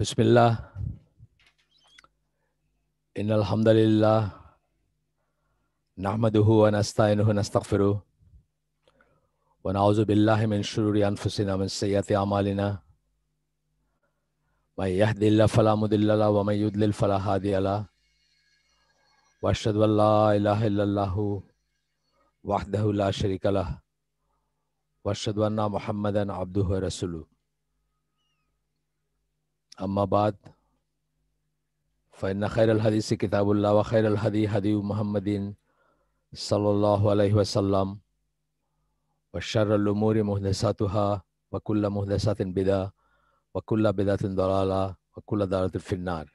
بسم الله إن الحمد لله نحمده ونستعينه ونستغفره ونعوذ بالله من شرور أنفسنا ومن سيئات أعمالنا من يهد الله فلا مضل له ومن يضلل فلا هادي له وأشهد أن لا إله إلا الله وحده لا شريك له وأشهد أن محمدا عبده ورسوله أما بعد فإن خير الحديث كتاب الله وخير الهدي هدي محمد صلى الله عليه وسلم وشر الأمور محدثاتها وكل محدثات بدعة وكل بدعة ضلالة وكل ضلالة في النار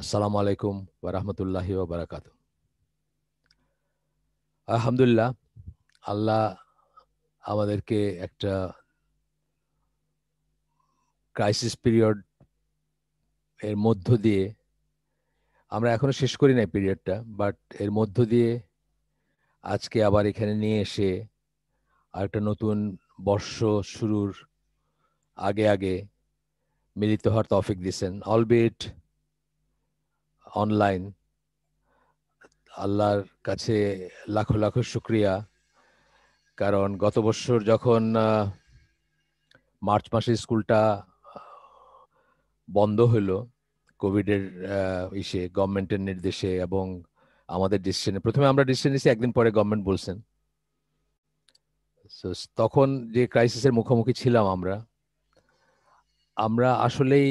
السلام عليكم ورحمة الله وبركاته আলহামদুলিল্লাহ আল্লাহ আমাদেরকে একটা ক্রাইসিস পিরিয়ড এর মধ্য দিয়ে, আমরা এখনও শেষ করি নাই পিরিয়ডটা বাট এর মধ্য দিয়ে আজকে আবার এখানে নিয়ে এসে আরেকটা নতুন বর্ষ শুরুর আগে আগে মিলিত হওয়ার তফিক দিছেন অলবিট অনলাইন আল্লাহর কাছে লাখো লাখো শুক্রিয়া। কারণ গত বছর যখন মার্চ মাসে স্কুলটা বন্ধ হলো কোভিডের ইসে, গভর্নমেন্টের নির্দেশে এবং আমাদের ডিসিশনে প্রথমে আমরা ডিসিশন নিয়েছি, একদিন পরে গভর্নমেন্ট বলছেন। তখন যে ক্রাইসিসের মুখোমুখি ছিলাম আমরা আমরা আসলেই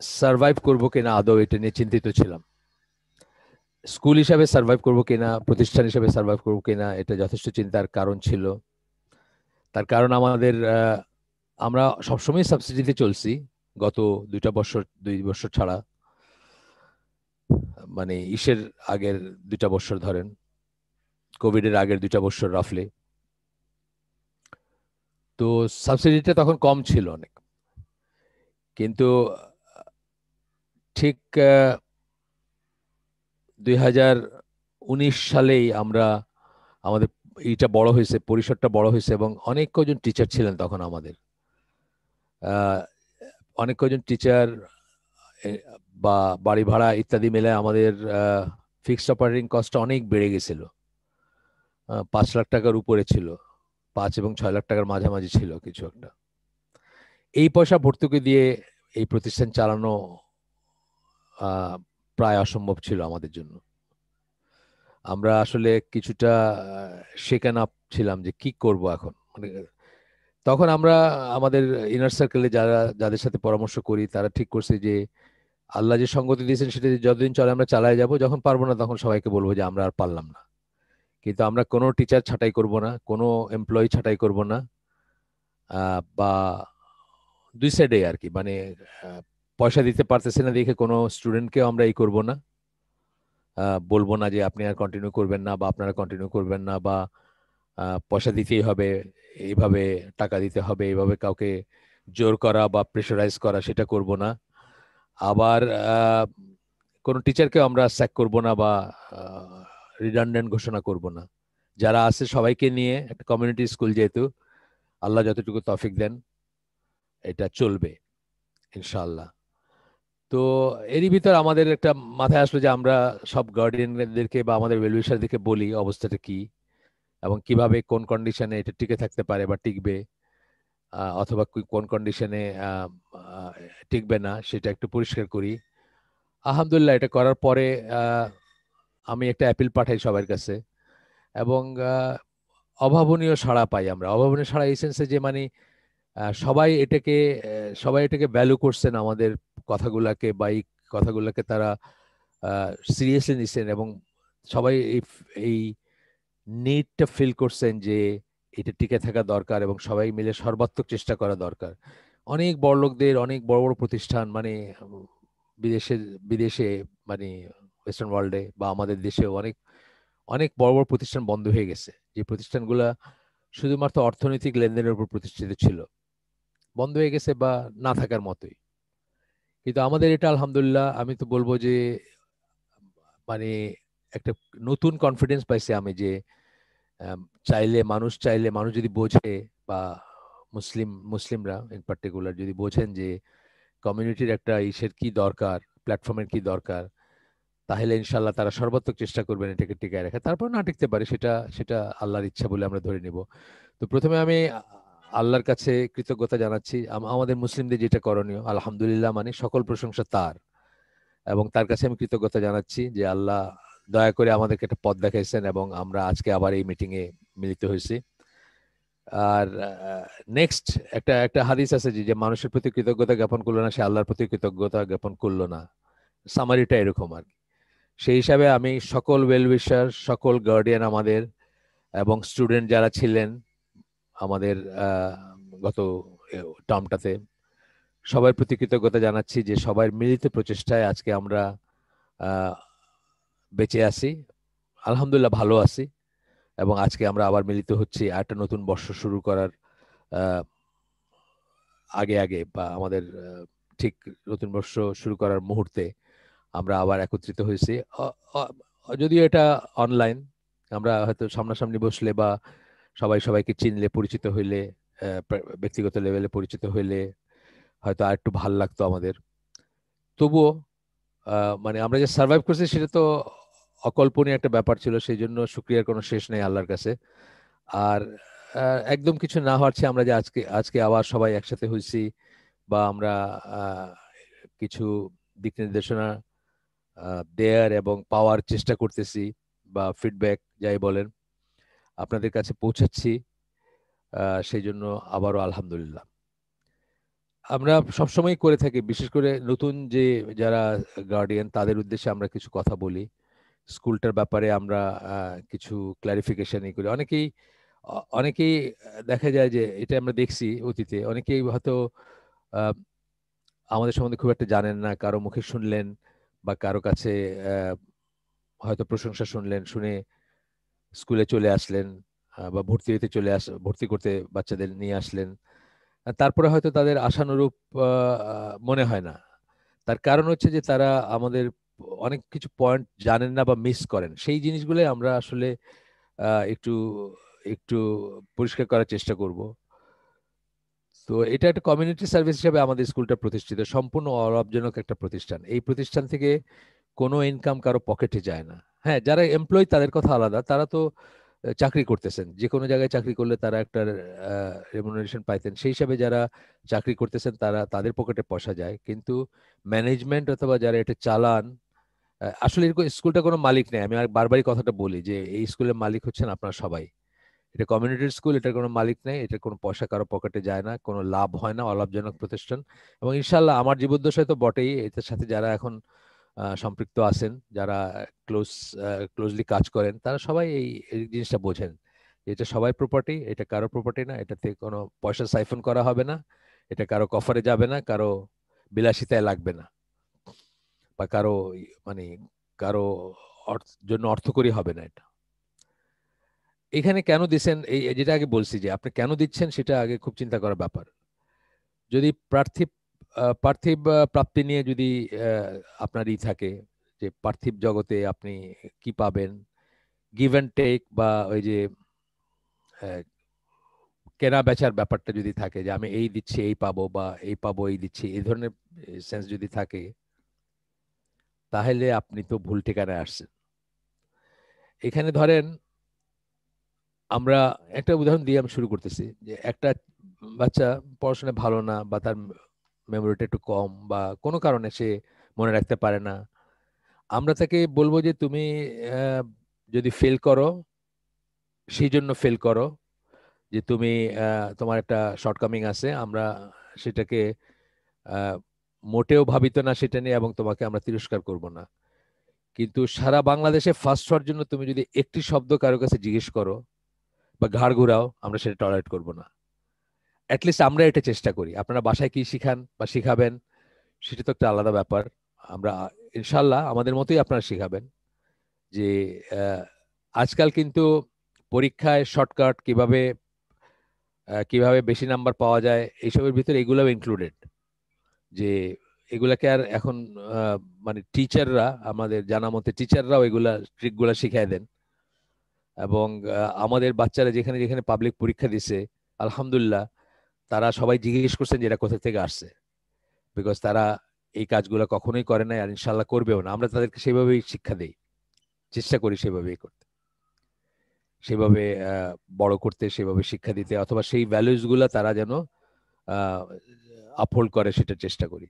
সার্ভাইভ করব কিনা আদৌ এটা নিয়ে চিন্তিত ছিলাম। স্কুল হিসাবে সার্ভাইভ করব কিনা, প্রতিষ্ঠান হিসাবে সার্ভাইভ করব কিনা, এটা যথেষ্ট চিন্তার কারণ ছিল। তার কারণ আমাদের আমরা সবসময় সাবসিডিতে চলছি। গত দুইটা বছর, দুই বছর ছাড়া মানে ইসের আগের দুইটা বছর ধরেন, কোভিডের আগের দুইটা বছর রাফলে তো সাবসিডিটা তখন কম ছিল অনেক। কিন্তু, ঠিক দুই হাজার উনিশ সালেই আমরা, আমাদের এইটা বড় হয়েছে, পরিসরটা বড় হয়েছে এবং অনেক কজন টিচার ছিলেন তখন আমাদের। অনেক কজন টিচার বা বাড়ি ভাড়া ইত্যাদি মিলে আমাদের ফিক্সড অপারেটিং কস্টটা অনেক বেড়ে গেছিল। পাঁচ লাখ টাকার উপরে ছিল। পাঁচ এবং ছয় লাখ টাকার মাঝামাঝি ছিল কিছু একটা। এই পয়সা ভর্তুকি দিয়ে এই প্রতিষ্ঠান চালানো প্রায় অসম্ভব ছিল আমাদের জন্য। আমরা আসলে কিছুটা শেখান আপ ছিলাম যে কি করব এখন? মানে তখন আমরা আমাদের ইনার সার্কেলে যারা, যাদের সাথে পরামর্শ করি, তারা ঠিক করছে যে, আল্লাহ যে সঙ্গতি দিয়েছেন সেটা যতদিন চলে আমরা চালাই যাব, যখন পারব না তখন সবাইকে বলব যে আমরা আর পারলাম না। কিন্তু আমরা কোনো টিচার ছাঁটাই করব না, কোনো এমপ্লয়ি ছাঁটাই করব না বা দুই সাইডে আর কি। মানে পয়সা দিতে পারতেছে না দেখে কোনো স্টুডেন্টকেও আমরা এই করব না। বলব না যে আপনি আর কন্টিনিউ করবেন না বা আপনারা কন্টিনিউ করবেন না বা পয়সা দিতেই হবে, এইভাবে টাকা দিতে হবে, এইভাবে কাউকে জোর করা বা প্রেশারাইজ করা সেটা করব না। আবার কোনো টিচারকে আমরা স্যাক করব না বা রিডান্ডেন্ট ঘোষণা করব না। যারা আছে সবাইকে নিয়ে একটা কমিউনিটি স্কুল যেহেতু, আল্লাহ যতটুকু তফিক দেন, এটা চলবে, ইনশাআল্লাহ। তো এরই ভিতর আমাদের একটা মাথায় আসলো যে আমরা সব গার্ডিয়ানদেরকে বা আমাদের ওয়েলউইশারদেরকে বলি অবস্থাটা কি। এবং কীভাবে কোন কন্ডিশনে এটা টিকে থাকতে পারে বা টিকবে অথবা কোন কন্ডিশনে টিকবে না, সেটা একটু পরিষ্কার করি। আলহামদুলিল্লাহ, এটা করার পরে আমি একটা অ্যাপিল পাঠাই সবার কাছে এবং অভাবনীয় সাড়া পাই আমরা। অভাবনীয় সাড়া এই সেন্সে যে মানে সবাই এটাকে সবাই এটাকে ভ্যালু করছেন আমাদের কথাগুলাকে বা এই কথাগুলোকে তারা সিরিয়াসলি নিচ্ছেন এবং সবাই এই এই নিডটা ফিল করছেন যে এটা টিকে থাকা দরকার এবং সবাই মিলে সর্বাত্মক চেষ্টা করা দরকার। অনেক বড় লোকদের অনেক বড় বড় প্রতিষ্ঠান মানে বিদেশে বিদেশে মানে ওয়েস্টার্ন ওয়ার্ল্ডে বা আমাদের দেশেও অনেক অনেক বড় বড় প্রতিষ্ঠান বন্ধ হয়ে গেছে। যে প্রতিষ্ঠানগুলা শুধুমাত্র অর্থনৈতিক লেনদেনের উপর প্রতিষ্ঠিত ছিল। বন্ধ হয়ে গেছে বা না থাকার মতোই। কিন্তু আমাদের এটা আলহামদুলিল্লাহ, আমি তো বলব যে মানে একটা নতুন কনফিডেন্স পাইছি আমি যে চাইলে মানুষ চাইলে, মানুষ যদি বোঝে বা মুসলিম, মুসলিমরা ইন পার্টিকুলার যদি বোঝেন যে কমিউনিটির একটা ইসের কি দরকার প্ল্যাটফর্মের কি দরকার, তাহলে ইনশাল্লাহ তারা সর্বাত্মক চেষ্টা করবেন এটাকে টিকায় রাখা। তারপর না টিকতে পারে, সেটা সেটা আল্লাহর ইচ্ছা বলে আমরা ধরে নিব। তো প্রথমে আমি আল্লাহর কাছে কৃতজ্ঞতা জানাচ্ছি। আমাদের মুসলিমদের যেটা করণীয়, আলহামদুলিল্লাহ মানে সকল প্রশংসা তার। এবং তার কাছে আমি কৃতজ্ঞতা জানাচ্ছি যে আল্লাহ দয়া করে আমাদেরকে একটা পথ দেখাইছেন এবং আমরা আজকে আবার এই মিটিং এ মিলিত হয়েছি। আর নেক্সট একটা একটা হাদিস আছে যে মানুষের প্রতি কৃতজ্ঞতা জ্ঞাপন করল না, সে আল্লাহর প্রতি কৃতজ্ঞতা জ্ঞাপন করল না। সামারিটা এরকম আর কি। সেই হিসাবে আমি সকল ওয়েলউইশার সকল গার্ডিয়ান আমাদের এবং স্টুডেন্ট যারা ছিলেন আমাদের গত টার্মটাতে সবার প্রতি কৃতজ্ঞতা জানাচ্ছি যে সবাই মিলিত প্রচেষ্টায় আজকে আমরা বেঁচে আছি। আলহামদুলিল্লাহ ভালো আছি এবং আজকে আমরা আবার মিলিত হচ্ছি একটা নতুন বর্ষ শুরু করার আগে আগে বা আমাদের ঠিক নতুন বর্ষ শুরু করার মুহূর্তে আমরা আবার একত্রিত হয়েছি। যদিও এটা অনলাইন আমরা হয়তো সামনাসামনি বসলে বা সবাই সবাইকে চিনলে, পরিচিত হইলে ব্যক্তিগত লেভেলে পরিচিত হইলে হয়তো আর একটু ভালো লাগতো আমাদের। তবুও মানে আমরা যে সার্ভাইভ করছি সেটা তো অকল্পনীয় একটা ব্যাপার ছিল সেই জন্য শুক্রিয়ার কোনো শেষ নেই আল্লাহর কাছে। আর একদম কিছু না হওয়ার আমরা যে আজকে আজকে আবার সবাই একসাথে হয়েছি বা আমরা কিছু দিক নির্দেশনা দেয়ার এবং পাওয়ার চেষ্টা করতেছি বা ফিডব্যাক যাই বলেন, আপনাদের কাছে পৌঁছাচ্ছি সেই জন্য আবারও আলহামদুলিল্লাহ। আমরা সবসময় করে থাকি, বিশেষ করে নতুন যে যারা গার্ডিয়ান তাদের উদ্দেশ্যে আমরা কিছু কথা বলি। স্কুলটার ব্যাপারে আমরা কিছু ক্লারিফিকেশন করি। অনেকেই অনেকেই দেখা যায় যে এটা আমরা দেখছি অতীতে। অনেকেই হয়তো আমাদের সম্বন্ধে খুব একটা জানেন না, কারও মুখে শুনলেন বা কারও কাছে হয়তো প্রশংসা শুনলেন, শুনে স্কুলে চলে আসলেন বা ভর্তি হতে চলে আস, ভর্তি করতে বাচ্চাদের নিয়ে আসলেন। তারপরে হয়তো তাদের আশানুরূপ মনে হয় না। তার কারণ হচ্ছে যে তারা আমাদের অনেক কিছু পয়েন্ট জানেন না বা মিস করেন, সেই জিনিসগুলো আমরা আসলে একটু একটু পরিষ্কার করার চেষ্টা করব। তো এটা একটা কমিউনিটি সার্ভিস হিসেবে আমাদের স্কুলটা প্রতিষ্ঠিত, সম্পূর্ণ অলাভজনক একটা প্রতিষ্ঠান। এই প্রতিষ্ঠান থেকে কোনো ইনকাম কারও পকেটে যায় না। হ্যাঁ যারা এমপ্লয় তাদের কথা আলাদা, তারা তো চাকরি করতেছেন। যে কোনো জায়গায় চাকরি করলে তারা একটা রেমুনারেশন পাইতেন। সেই হিসাবে যারা চাকরি করতেছেন তারা, তাদের পকেটে পয়সা যায়। কিন্তু ম্যানেজমেন্ট অথবা যারা এটা চালান আসলে এরকম স্কুলটা কোনো মালিক নেই। আমি আর বারবারই কথাটা বলি যে, এই স্কুলের মালিক হচ্ছেন আপনারা সবাই। এটা কমিউনিটির স্কুল এটার কোনো মালিক নেই, এটার কোনো পয়সা কারও পকেটে যায় না, কোনো লাভ হয় না, অলাভজনক প্রতিষ্ঠান। এবং ইনশাল্লাহ আমার জীবদ্দশায় তো বটেই, এটার সাথে যারা এখন সম্পৃক্ত আছেন, যারা ক্লোজ ক্লোজলি কাজ করেন, তারা সবাই এই জিনিসটা বোঝেন এটা সবাই প্রপার্টি এটা কারও প্রপার্টি না, এটাতে কোনো পয়সা সাইফন করা হবে না, এটা কারও কফারে যাবে না, কারও বিলাসিতায় লাগবে না। বা কারও মানে কারও জন্য অর্থকরী হবে না এটা। এখানে কেন দিচ্ছেন, এই যেটা আগে বলছি যে, আপনি কেন দিচ্ছেন সেটা আগে খুব চিন্তা করার ব্যাপার। যদি প্রার্থী পার্থিব প্রাপ্তি নিয়ে যদি আপনার ই থাকে যে, পার্থিব জগতে আপনি কি পাবেন গিভ অ্যান্ড টেক বা ওই যে কেনা বেচার ব্যাপারটা যদি থাকে যে, আমি এই দিচ্ছি, এই পাবো বা এই পাবো, এই দিচ্ছি, এই ধরনের সেন্স যদি থাকে তাহলে আপনি তো ভুল ঠিকানায় আসছেন। এখানে ধরেন, আমরা একটা উদাহরণ দিয়ে আমি শুরু করতেছি যে একটা বাচ্চা পড়াশোনায় ভালো না বা তার মেমোরিটা একটু কম বা কোনো কারণে সে মনে রাখতে পারে না, আমরা তাকে বলব যে তুমি যদি ফেল করো সেই জন্য ফেল করো যে তুমি তোমার একটা শর্টকামিং আছে, আমরা সেটাকে মোটেও ভাবিত না সেটা নিয়ে এবং তোমাকে আমরা তিরস্কার করব না। কিন্তু সারা বাংলাদেশে ফার্স্ট হওয়ার জন্য তুমি যদি একটি শব্দ কারও কাছে জিজ্ঞেস করো বা ঘাড় ঘুরাও, আমরা সেটা টলারেট করব না। অ্যাটলিস্ট আমরা এটা চেষ্টা করি। আপনারা বাসায় কি শিখান বা শিখাবেন, সেটা তো একটা আলাদা ব্যাপার। আমরা ইনশাল্লাহ আমাদের মতোই আপনারা শিখাবেন যে আজকাল কিন্তু পরীক্ষায় শর্টকাট কীভাবে কীভাবে বেশি নাম্বার পাওয়া যায়, এইসবের ভিতরে এগুলো ইনক্লুডেড যে এগুলাকে আর এখন মানে টিচাররা আমাদের জানা মতে টিচাররাও এগুলা ট্রিকগুলা শিখাই দেন। এবং আমাদের বাচ্চারা যেখানে যেখানে পাবলিক পরীক্ষা দিছে, আলহামদুলিল্লাহ, তারা সবাই জিজ্ঞেস করছেন যে এটা কোথা থেকে আসছে। বিকজ তারা এই কাজগুলো কখনোই করে নাই, আর ইনশাল্লাহ করবেও না। আমরা তাদেরকে সেভাবেই শিক্ষা দেই। চেষ্টা করি সেভাবেই করতে। সেভাবে বড় করতে, সেভাবে শিক্ষা দিতে, অথবা সেই ভ্যালুসগুলো তারা যেন আপহোল্ড করে সেটা চেষ্টা করি।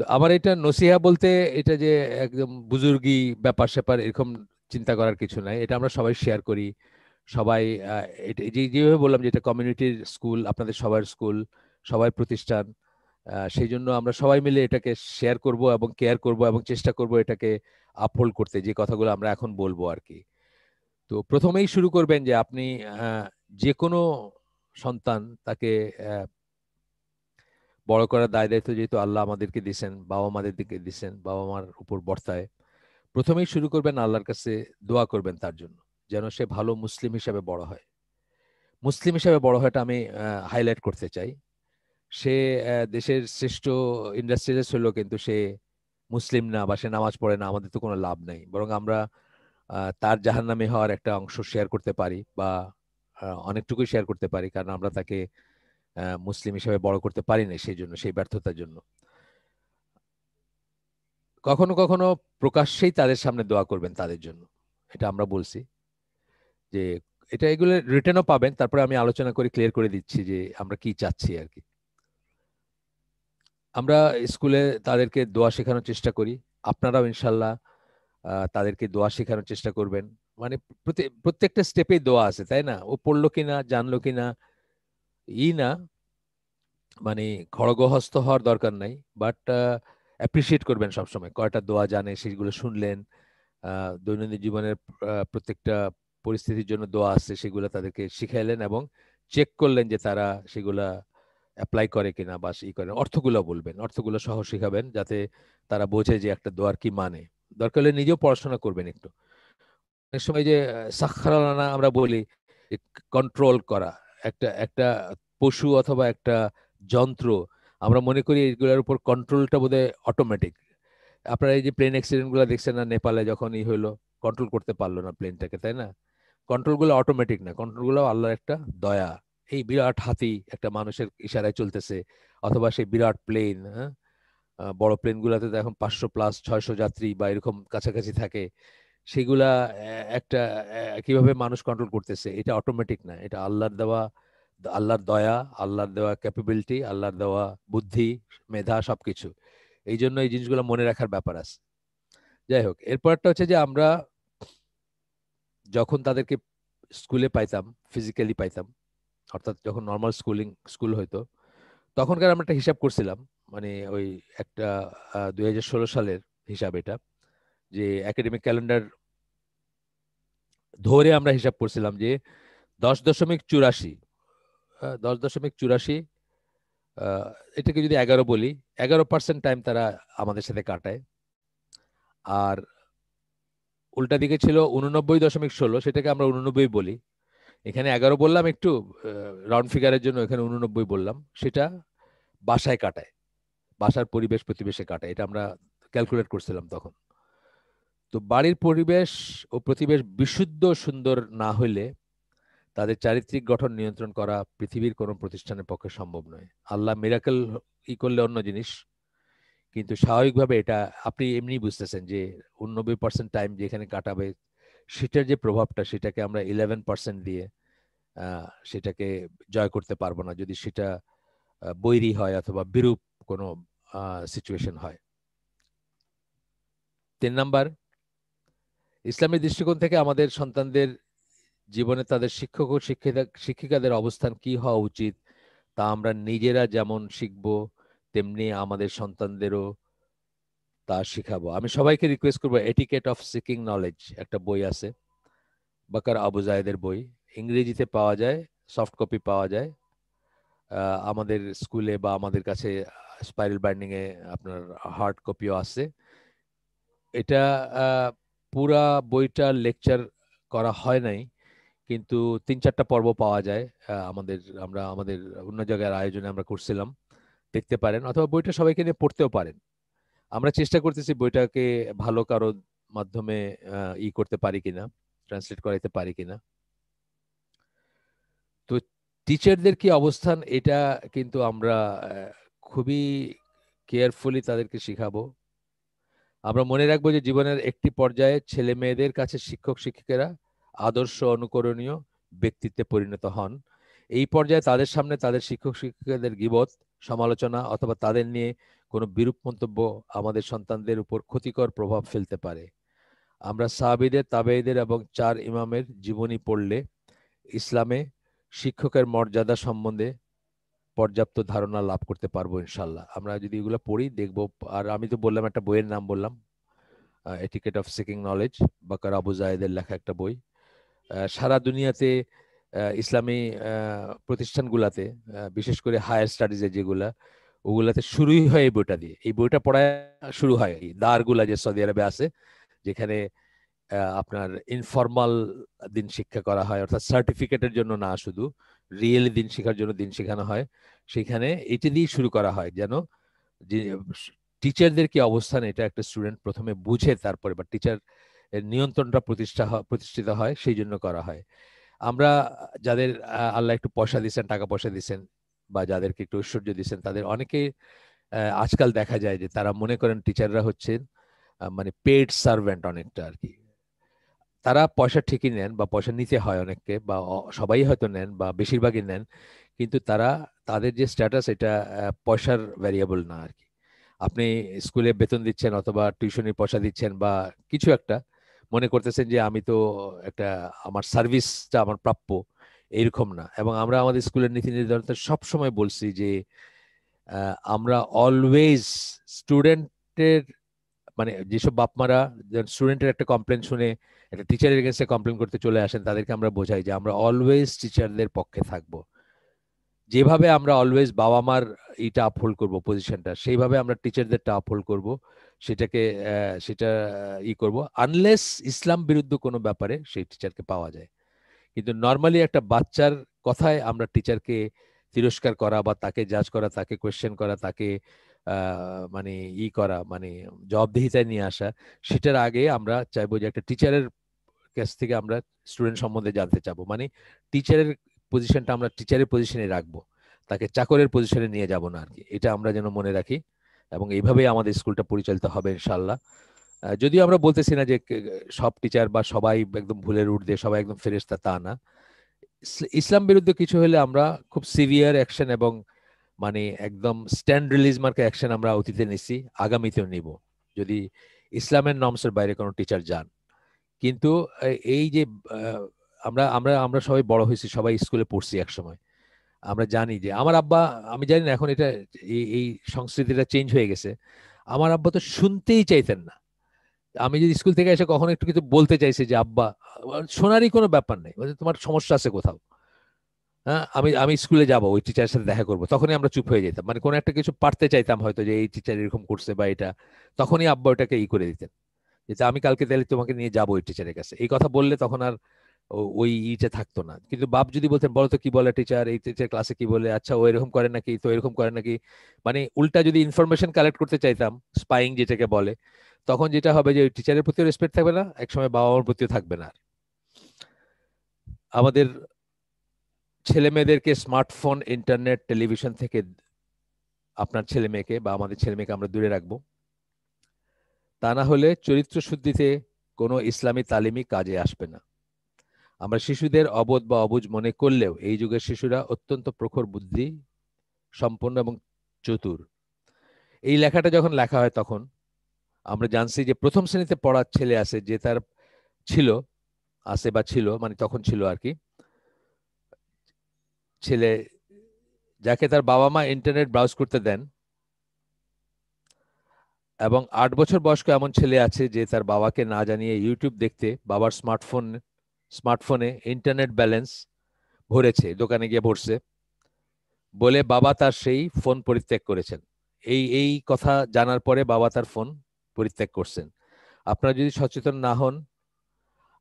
তো আমার এটা নসিহা বলতে এটা যে একদম বুজুর্গি ব্যাপার স্যাপার এরকম চিন্তা করার কিছু নাই। এটা আমরা সবাই শেয়ার করি। সবাই যেভাবে বললাম যে এটা কমিউনিটির স্কুল আপনাদের সবার স্কুল সবাই প্রতিষ্ঠান সেই জন্য আমরা সবাই মিলে এটাকে শেয়ার করব এবং কেয়ার করব এবং চেষ্টা করব এটাকে আপহোল্ড করতে, যে কথাগুলো আমরা এখন বলব আর কি। তো প্রথমেই শুরু করবেন যে আপনি যে কোনো সন্তান তাকে বড় করার দায় দায়িত্ব যেহেতু আল্লাহ আমাদেরকে দিছেন বাবা মাদের দিকে দিছেন বাবা মার উপর বর্তায়, প্রথমেই শুরু করবেন আল্লাহর কাছে দোয়া করবেন তার জন্য, যেন সে ভালো মুসলিম হিসাবে বড় হয়। মুসলিম হিসাবে বড় হয়টা আমি হাইলাইট করতে চাই। সে দেশের শ্রেষ্ঠ ইন্ডাস্ট্রিয়ালিস্ট হলো কিন্তু সে মুসলিম না বা সে নামাজ পড়ে না, আমাদের তো কোনো লাভ নাই। বরং আমরা তার জাহান নামে হওয়ার একটা অংশ শেয়ার করতে পারি বা অনেকটুকুই শেয়ার করতে পারি। কারণ আমরা তাকে মুসলিম হিসেবে বড় করতে পারি না সেই জন্য, সেই ব্যর্থতার জন্য। কখনো কখনো প্রকাশ্যেই তাদের সামনে দোয়া করবেন তাদের জন্য। এটা আমরা বলছি। যে, এটা এগুলো রিটার্নও পাবেন। তারপরে আমি আলোচনা করে ক্লিয়ার করে দিচ্ছি যে, আমরা কি চাচ্ছি আর কি। আমরা স্কুলে তাদেরকে দোয়া শেখানোর চেষ্টা করি। আপনারাও ইনশাল্লাহ তাদেরকে দোয়া শেখানোর চেষ্টা করবেন। মানে প্রত্যেকটা স্টেপেই দোয়া আছে, তাই না? ও পড়ল কিনা, জানলো কিনা, ই না। মানে খড়গহস্ত হওয়ার দরকার নাই বাট অ্যাপ্রিসিয়েট করবেন সবসময়। কয়টা দোয়া জানে, সেগুলো শুনলেন দৈনন্দিন জীবনের প্রত্যেকটা পরিস্থিতির জন্য দোয়া আছে, সেগুলো তাদেরকে শিখাইলেন এবং চেক করলেন যে তারা সেগুলা অ্যাপ্লাই করে কিনা বা ই করেন অর্থগুলো বলবেন, অর্থগুলো সহ শিখাবেন, যাতে তারা বোঝে যে একটা দোয়ার কি মানে। দরকার হলে নিজেও পড়াশোনা করবেন একটু। অনেক সময় যে সাক্ষারানা আমরা বলি কন্ট্রোল করা। একটা একটা পশু অথবা একটা যন্ত্র, আমরা মনে করি এগুলোর উপর কন্ট্রোলটা বোধহয় অটোমেটিক আপনারা এই যে প্লেন অ্যাক্সিডেন্টগুলো দেখছেন না, নেপালে যখন ই হলো কন্ট্রোল করতে পারল না প্লেনটাকে তাই না? কন্ট্রোলগুলো অটোমেটিক না কন্ট্রোলগুলো আল্লাহর একটা দয়া। এই বিরাট হাতি একটা মানুষের ইশারায় চলতেছে, অথবা সেই বিরাট প্লেন হ্যাঁ? বড় প্লেনগুলোতে তো এখন পাঁচশো প্লাস ছয়শো যাত্রী বা এরকম কাছাকাছি থাকে। সেগুলা একটা কীভাবে মানুষ কন্ট্রোল করতেছে, এটা অটোমেটিক না। এটা আল্লাহর দেওয়া, আল্লাহর দয়া, আল্লাহর দেওয়া ক্যাপাবিলিটি আল্লাহর দেওয়া বুদ্ধি, মেধা, সবকিছু। এই জন্য এই জিনিসগুলো মনে রাখার ব্যাপার আছে। যাই হোক, এরপরটা হচ্ছে যে আমরা যখন তাদেরকে স্কুলে পাইতাম ফিজিক্যালি পাইতাম, অর্থাৎ যখন নর্মাল স্কুলিং স্কুল হইতো, তখনকার আমরা একটা হিসাব করছিলাম মানে ওই একটা দুই হাজার ষোলো সালের হিসাব এটা, যে একাডেমিক ক্যালেন্ডার ধরে আমরা হিসাব করছিলাম যে দশ দশমিক চুরাশি দশ দশমিক চুরাশি এটাকে যদি এগারো বলি, এগারো পার্সেন্ট টাইম তারা আমাদের সাথে কাটায়। আর উল্টা দিকে ছিল উননব্বই দশমিক ষোলো, সেটাকে আমরা উননব্বই বলি। এখানে এগারো বললাম একটু রাউন্ড ফিগারের জন্য এখানে উননব্বই বললাম। সেটা বাসায় কাটায়, বাসার পরিবেশ প্রতিবেশে কাটায়, এটা আমরা ক্যালকুলেট করছিলাম তখন। তো বাড়ির পরিবেশ ও প্রতিবেশ বিশুদ্ধ সুন্দর না হইলে তাদের চারিত্রিক গঠন নিয়ন্ত্রণ করা পৃথিবীর কোনো প্রতিষ্ঠানের পক্ষে সম্ভব নয়। আল্লাহ মিরাকেল ই করলে অন্য জিনিস, কিন্তু স্বাভাবিকভাবে এটা আপনি এমনি বুঝতেছেন যে উননব্বই পার্সেন্ট টাইম যেখানে কাটাবে, সেটার যে প্রভাবটা সেটাকে আমরা ইলেভেন পার্সেন্ট দিয়ে সেটাকে জয় করতে পারব না যদি সেটা বৈরী হয় অথবা বিরূপ কোনো সিচুয়েশন হয়। তিন নাম্বার ইসলামের দৃষ্টিকোণ থেকে আমাদের সন্তানদের জীবনে তাদের শিক্ষক ও শিক্ষিকা শিক্ষিকাদের অবস্থান কি হওয়া উচিত, তা আমরা নিজেরা যেমন শিখব, তেমনি আমাদের সন্তানদেরও তা শিখাবো। আমি সবাইকে রিকোয়েস্ট করব এটিকেট অফ সিকিং নলেজ একটা বই আছে, বাকার আবু জায়দের বই। ইংরেজিতে পাওয়া যায় সফট কপি পাওয়া যায়। আমাদের স্কুলে বা আমাদের কাছে স্পাইরাল বাইন্ডিংয়ে আপনার হার্ড কপিও আছে। এটা পুরা বইটার লেকচার করা হয় নাই, কিন্তু তিন চারটা পর্ব পাওয়া যায় আমাদের, আমরা আমাদের অন্য জায়গার আয়োজনে আমরা করছিলাম, দেখতে পারেন, অথবা বইটা সবাইকে নিয়ে পড়তেও পারেন। আমরা চেষ্টা করতেছি বইটাকে ভালো কারও মাধ্যমে ই করতে পারি কিনা ট্রান্সলেট করাইতে পারি কিনা। তো টিচারদের কি অবস্থান, এটা কিন্তু আমরা খুবই কেয়ারফুলি তাদেরকে শিখাবো। আমরা মনে রাখব যে জীবনের একটি পর্যায়ে ছেলে মেয়েদের কাছে শিক্ষক, শিক্ষিকারা আদর্শ, অনুকরণীয় ব্যক্তিত্বে পরিণত হন। এই পর্যায়ে তাদের সামনে তাদের শিক্ষক, শিক্ষিকাদের গিবত, সমালোচনা অথবা তাদের নিয়ে কোনো বিরূপ মন্তব্য আমাদের সন্তানদের উপর ক্ষতিকর প্রভাব ফেলতে পারে। আমরা সাহাবিদের তাবেইদের এবং চার ইমামের জীবনী পড়লে ইসলামে শিক্ষকের মর্যাদা সম্বন্ধে পর্যাপ্ত ধারণা লাভ করতে পারব ইনশাল্লাহ আমরা যদি এগুলো পড়ি, দেখব। আর আমি তো বললাম, একটা বইয়ের নাম বললাম etiquette of seeking knowledge Bakr Abu জায়েদের লেখা একটা বই। সারা দুনিয়াতে ইসলামী প্রতিষ্ঠানগুলাতে বিশেষ করে হায়ার স্টাডিজে যেগুলা, ওগুলাতে শুরুই হয় এই বইটা দিয়ে। এই বইটা পড়ায় শুরু হয়। দারগুলা যে সৌদি আরবে আছে, যেখানে আপনার ইনফর্মাল দিন শিক্ষা করা হয়, অর্থাৎ সার্টিফিকেটের জন্য না শুধু রিয়েলি দিন শেখার জন্য দিন শেখানো হয়। সেখানে এটা দিয়ে শুরু করা হয় যেন যে টিচারদের কি অবস্থান, এটা একটা স্টুডেন্ট প্রথমে বুঝে তারপরে বা টিচার নিয়ন্ত্রণটা প্রতিষ্ঠা প্রতিষ্ঠিত হয়, সেই জন্য করা হয়। আমরা যাদের আল্লাহ একটু পয়সা দিচ্ছেন টাকা পয়সা দিচ্ছেন বা যাদেরকে একটু ঐশ্বর্য দিচ্ছেন তাদের অনেকে আজকাল দেখা যায় যে তারা মনে করেন টিচাররা হচ্ছেন মানে পেড সার্ভেন্ট অনেকটা আর কি। তারা পয়সা ঠিকই নেন বা পয়সা নিতে হয় অনেককে বা সবাই হয়তো নেন বা বেশিরভাগই নেন। কিন্তু তারা, তাদের যে স্ট্যাটাস এটা পয়সার ভ্যারিয়েবল না আর কি আপনি স্কুলে বেতন দিচ্ছেন অথবা টিউশনির পয়সা দিচ্ছেন বা কিছু একটা, মনে করতেছেন যে আমি তো একটা, আমার সার্ভিসটা আমার প্রাপ্য, এইরকম না। এবং আমরা আমাদের স্কুলের নীতি নির্ধারণে সবসময় বলছি যে আমরা অলওয়েজ স্টুডেন্টের মানে যেসব বাপমারা স্টুডেন্টের একটা কমপ্লেন শুনে, একটা টিচারের এগেন্সে কমপ্লেন করতে চলে আসেন, তাদেরকে আমরা বোঝাই যে আমরা অলওয়েজ টিচারদের পক্ষে থাকব। যেভাবে আমরা অলওয়েজ বাবা মার এইটা আপহোল্ড করব পজিশনটা সেইভাবে আমরা টিচারদেরটা আপহোল্ড করব, সেটাকে সেটা ই করব। আনলেস ইসলাম বিরুদ্ধ কোনো ব্যাপারে সেই টিচারকে পাওয়া যায়। কিন্তু নর্মালি একটা বাচ্চার কথায় আমরা টিচারকে তিরস্কার করা বা তাকে জাজ করা, তাকে কোয়েশ্চেন করা, তাকে মানে ই করা মানে জবাবদিহিতায় নিয়ে আসা, সেটার আগে আমরা চাইব যে একটা টিচারের কাছ থেকে আমরা স্টুডেন্ট সম্বন্ধে জানতে চাবো। মানে টিচারের পজিশনটা আমরা টিচারের পজিশনে রাখব। তাকে চাকরের পজিশনে নিয়ে যাব না আর কি এটা আমরা যেন মনে রাখি এবং এইভাবেই আমাদের স্কুলটা পরিচালিত হবে ইনশাল্লাহ যদিও আমরা বলতেছি না যে সব টিচার বা সবাই একদম ভুলের উঠবে সবাই একদম ফেরেস্তা তা না। ইসলাম বিরুদ্ধে কিছু হলে আমরা খুব সিভিয়ার অ্যাকশন এবং মানে একদম স্ট্যান্ড রিলিজ মার্কে অ্যাকশন আমরা অতীতে নিছি, আগামীতেও নিব। যদি ইসলামের নমসের বাইরে কোনো টিচার যান। কিন্তু এই যে আমরা আমরা আমরা সবাই বড় হয়েছি, সবাই স্কুলে পড়ছি এক সময় আমরা জানি যে, আমার আব্বা, আমি জানি না এখন এটা এই সংস্কৃতিটা চেঞ্জ হয়ে গেছে। আমার আব্বা তো শুনতেই চাইতেন না। আমি যদি স্কুল থেকে এসে কখনো একটু কিছু বলতে চাইছি যে, আব্বা শোনারই কোনো ব্যাপার নেই। তোমার সমস্যা আছে কোথাও? হ্যাঁ আমি আমি স্কুলে যাব, ওই টিচারের সাথে দেখা করব। তখনই আমরা চুপ হয়ে যেতাম। মানে কোনো একটা কিছু পারতে চাইতাম হয়তো যে, এই টিচার এরকম করছে বা এটা। তখনই আব্বা ওটাকে ই করে দিতেন। যে আমি কালকে তাহলে তোমাকে নিয়ে যাব ওই টিচারের কাছে। এই কথা বললে তখন আর ওই ইটা থাকতো না। কিন্তু বাপ যদি বলতেন, বলো তো কি বলে টিচার এই টিচার ক্লাসে কি বলে? আচ্ছা ও এরকম করে নাকি, তো এরকম করে নাকি? মানে উল্টা যদি ইনফরমেশন কালেক্ট করতে চাইতাম স্পাইং যেটাকে বলে, তখন যেটা হবে যে, ওই টিচারের প্রতিও রেসপেক্ট থাকবে না, একসময় বাবা মার প্রতিও থাকবে না আমাদের ছেলে মেয়েদেরকে স্মার্টফোন ইন্টারনেট টেলিভিশন থেকে আপনার ছেলে মেয়েকে বা আমাদের ছেলে মেয়েকে আমরা দূরে রাখব। তা না হলে চরিত্র শুদ্ধিতে কোনো ইসলামী তালিমি কাজে আসবে না। আমরা শিশুদের অবোধ বা অবুজ মনে করলেও এই যুগের শিশুরা অত্যন্ত প্রখর বুদ্ধি, সম্পন্ন এবং চতুর। এই লেখাটা যখন লেখা হয় তখন আমরা জানছি যে প্রথম শ্রেণীতে পড়ার ছেলে আছে যে তার ছিল, আছে বা ছিল মানে তখন ছিল আর কি। ছেলে যাকে তার বাবা মা ইন্টারনেট ব্রাউজ করতে দেন এবং আট বছর বয়স্ক এমন ছেলে আছে যে তার বাবাকে না জানিয়ে ইউটিউব দেখতে বাবার স্মার্টফোন স্মার্টফোনে ইন্টারনেট ব্যালেন্স ভরেছে, দোকানে গিয়ে ভরছে বলে বাবা তার সেই ফোন পরিত্যাগ করেছেন। এই এই কথা জানার পরে বাবা তার ফোন পরিত্যাগ করছেন। আপনারা যদি সচেতন না হন,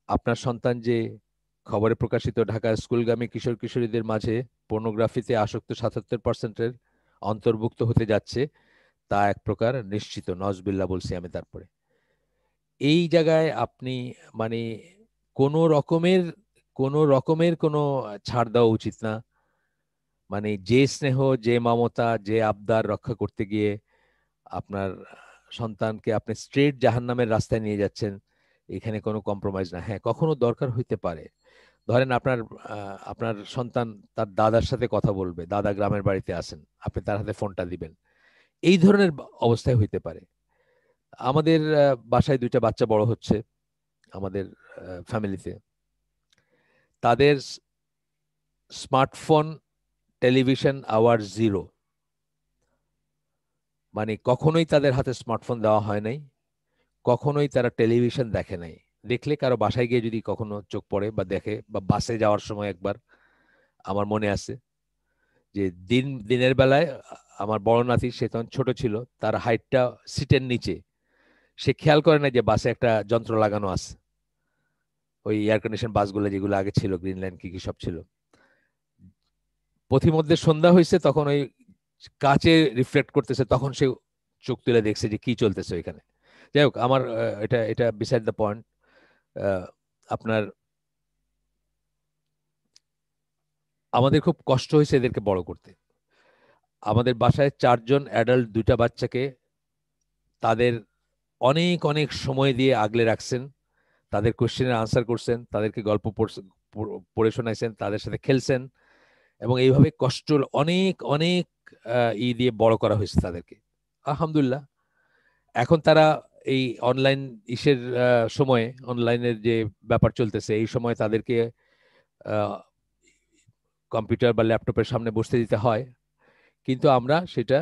আপনার সন্তান যে খবরে প্রকাশিত ঢাকার স্কুলগামী কিশোর কিশোরীদের মাঝে পর্নোগ্রাফিতে আসক্ত সাতাত্তর পার্সেন্টের অন্তর্ভুক্ত হতে যাচ্ছে, তা এক প্রকার নিশ্চিত, নজবিল্লা বলছি আমি তারপরে। এই জায়গায় আপনি মানে কোনো রকমের কোনো রকমের কোনো ছাড় দেওয়া উচিত না। মানে যে স্নেহ, যে মমতা, যে আবদার রক্ষা করতে গিয়ে আপনার সন্তানকে আপনি স্ট্রেট জাহান্নামের রাস্তায় নিয়ে যাচ্ছেন, এখানে কোনো কম্প্রোমাইজ না। হ্যাঁ কখনো দরকার হইতে পারে। ধরেন আপনার আপনার সন্তান তার দাদার সাথে কথা বলবে, দাদা গ্রামের বাড়িতে আসেন, আপনি তার হাতে ফোনটা দিবেন। এই ধরনের অবস্থায় হইতে পারে। আমাদের বাসায় দুইটা বাচ্চা বড় হচ্ছে, আমাদের ফ্যামিলিতে। তাদের স্মার্টফোন টেলিভিশন আওয়ার জিরো। মানে কখনোই তাদের হাতে স্মার্টফোন দেওয়া হয় নাই, কখনোই তারা টেলিভিশন দেখে নাই। দেখলে কারও বাসায় গিয়ে যদি কখনো চোখ পড়ে বা দেখে বা বাসে যাওয়ার সময় একবার, আমার মনে আছে যে দিন, দিনের বেলায় আমার বড় নাতি সে তখন ছোট ছিল, তার হাইটটা সিটের নিচে। সে খেয়াল করে না যে বাসে একটা যন্ত্র লাগানো আছে। ওই এয়ার কন্ডিশন বাসগুলো যেগুলো আগে ছিল গ্রিন লাইন কি কি সব ছিল। পথিমধ্যে সন্ধ্যা হয়েছে তখন ওই কাচে রিফ্লেক্ট করতেছে, তখন সে চোখ তুলে দেখছে যে কি চলতেছে ওইখানে। যাই হোক, আমার এটা এটা বিসাইড দ্য পয়েন্ট আপনার আমাদের খুব কষ্ট হয়েছে এদেরকে বড় করতে। আমাদের বাসায় চারজন অ্যাডাল্ট দুইটা বাচ্চাকে তাদের অনেক অনেক সময় দিয়ে আগলে রাখছেন। তাদের কোশ্চেনের আনসার করছেন, তাদেরকে গল্প পড়ে শোনাইছেন, তাদের সাথে খেলছেন এবং এইভাবে কষ্ট অনেক অনেক ই দিয়ে বড় করা হয়েছে তাদেরকে। আলহামদুলিল্লাহ। এখন তারা এই অনলাইন ইসের সময়ে অনলাইনের যে ব্যাপার চলতেছে, এই সময় তাদেরকে কম্পিউটার বা ল্যাপটপের সামনে বসতে দিতে হয়। কিন্তু আমরা সেটা,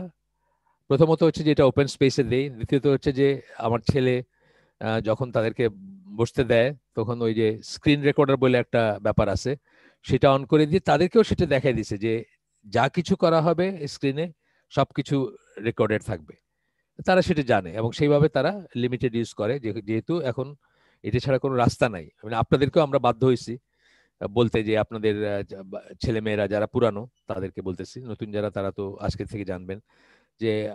প্রথমত হচ্ছে যে এটা ওপেন স্পেসে দেই, দ্বিতীয়ত হচ্ছে যে আমার ছেলে যখন তাদেরকে বসতে দেয়, তখন ওই যে স্ক্রিন রেকর্ডার বলে একটা ব্যাপার আছে, সেটা অন করে দিয়ে তাদেরকেও সেটা দেখাই দিছে যে যা কিছু করা হবে স্ক্রিনে সব কিছু রেকর্ডেড থাকবে। তারা সেটা জানে এবং সেইভাবে তারা লিমিটেড ইউজ করে। যেহেতু এখন এটা ছাড়া কোনো রাস্তা নাই। মানে আপনাদেরকেও আমরা বাধ্য হয়েছি। বলতে যে, আপনাদের ছেলে মেয়েরা যারা পুরানো, তাদেরকে বলতেছি। নতুন যারা, তারা তো আজকে থেকে জানবেন যে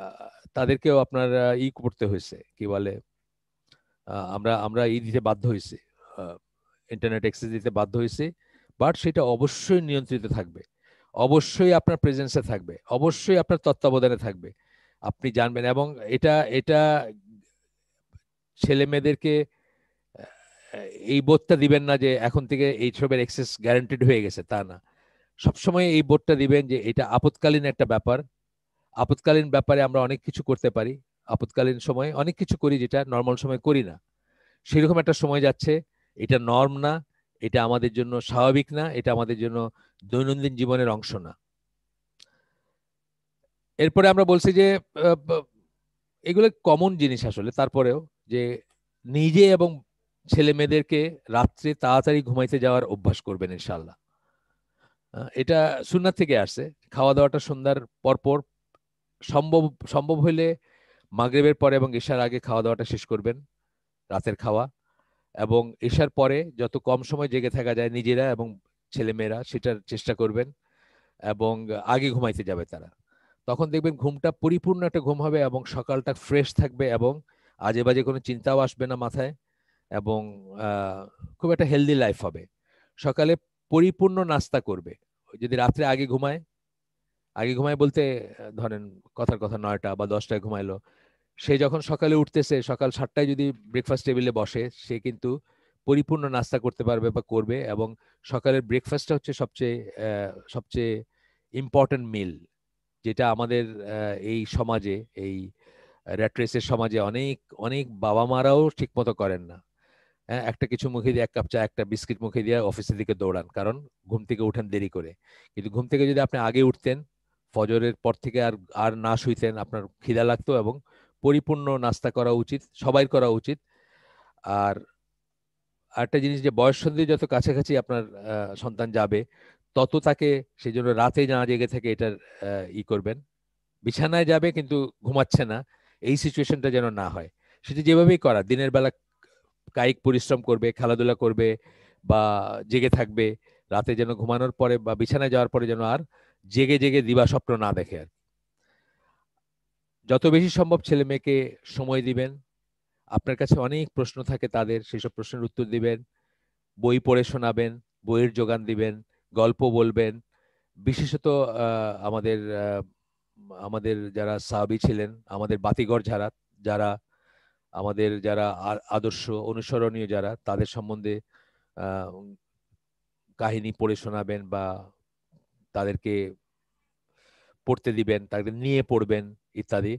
তাদেরকেও আপনার ই করতে হয়েছে। কি বলে? আমরা আমরা ই দিতে বাধ্য হয়েছি। ইন্টারনেট অ্যাক্সেস দিতে বাধ্য হয়েছি। বাট সেটা অবশ্যই নিয়ন্ত্রিত থাকবে। অবশ্যই আপনার প্রেজেন্সে থাকবে। অবশ্যই আপনার তত্ত্বাবধানে থাকবে। আপনি জানবেন এবং এটা এটা ছেলে মেয়েদেরকে এই বোধটা দিবেন না যে এখন থেকে এই সবের এক্সেস গ্যারান্টেড হয়ে গেছে, তা না। সবসময় এই বোধটা দিবেন যে এটা আপৎকালীন একটা ব্যাপার। আপৎকালীন ব্যাপারে আমরা অনেক কিছু করতে পারি। আপৎকালীন সময় অনেক কিছু করি যেটা নর্মাল সময় করি না। সেরকম একটা সময় যাচ্ছে, এটা নর্ম না, এটা আমাদের জন্য স্বাভাবিক না, এটা আমাদের জন্য দৈনন্দিন জীবনের অংশ না। এরপরে আমরা বলছি যে এগুলো কমন জিনিস আসলে। তারপরেও যে, নিজে এবং ছেলে মেয়েদেরকে রাত্রে তাড়াতাড়ি ঘুমাইতে যাওয়ার অভ্যাস করবেন ইনশাল্লাহ এটা সুন্নার থেকে আসছে। খাওয়া দাওয়াটা সন্ধ্যার পরপর সম্ভব সম্ভব হইলে মাগরেবের পরে এবং ঈশার আগে খাওয়া দাওয়াটা শেষ করবেন, রাতের খাওয়া। এবং ঈশার পরে যত কম সময় জেগে থাকা যায় নিজেরা এবং ছেলেমেয়েরা, সেটার চেষ্টা করবেন এবং আগে ঘুমাইতে যাবে তারা। তখন দেখবেন ঘুমটা পরিপূর্ণ একটা ঘুম হবে এবং সকালটা ফ্রেশ থাকবে এবং আজে বাজে কোনো চিন্তাও আসবে না মাথায় এবং খুব একটা হেলদি লাইফ হবে। সকালে পরিপূর্ণ নাস্তা করবে। যদি রাত্রে আগে ঘুমায় আগে ঘুমায় বলতে ধরেন কথার কথা নয়টা বা দশটায় ঘুমাইলো, সে যখন সকালে উঠতেছে, সকাল সাতটায় যদি ব্রেকফাস্ট টেবিলে বসে, সে কিন্তু পরিপূর্ণ নাস্তা করতে পারবে বা করবে এবং সকালের ব্রেকফাস্টটা হচ্ছে সবচেয়ে সবচেয়ে ইম্পর্টেন্ট মিল যেটা আমাদের এই সমাজে, এই র্যাট্রেসের সমাজে অনেক অনেক বাবা মারাও ঠিকমতো করেন না। হ্যাঁ একটা কিছু মুখে দিয়ে এক কাপ চা, একটা বিস্কিট মুখে দিয়ে অফিসের দিকে দৌড়ান, কারণ ঘুম থেকে উঠেন দেরি করে। কিন্তু ঘুম থেকে যদি আপনি আগে উঠতেন, ফজরের পর থেকে আর আর না শুইতেন, আপনার খিদা লাগতো এবং পরিপূর্ণ নাস্তা করা উচিত, সবাই করা উচিত। আর একটা জিনিস যে বয়স সন্ধি যত কাছাকাছি আপনার সন্তান যাবে তত তাকে সেই জন্য রাতে না জেগে থেকে এটার ই করবেন। বিছানায় যাবে কিন্তু ঘুমাচ্ছে না। এই সিচুয়েশনটা যেন না হয়। সেটা যেভাবেই করা, দিনের বেলা কায়িক পরিশ্রম করবে, খেলাধুলা করবে বা জেগে থাকবে, রাতে যেন ঘুমানোর পরে বা বিছানায় যাওয়ার পরে যেন আর জেগে জেগে দিবা স্বপ্ন না দেখে আর। যত বেশি সম্ভব ছেলে মেয়েকে সময় দিবেন। আপনার কাছে অনেক প্রশ্ন থাকে তাদের, সেসব প্রশ্নের উত্তর দিবেন। বই পড়ে শোনাবেন, বইয়ের যোগান দিবেন। গল্প বলবেন। বিশেষত আমাদের আমাদের যারা সাহাবি ছিলেন, আমাদের বাতিঘর যারা যারা আমাদের যারা আদর্শ অনুসরণীয় যারা, তাদের সম্বন্ধে কাহিনী পড়ে শোনাবেন বা তাদেরকে পড়তে দিবেন, তাদের নিয়ে পড়বেন ইত্যাদি।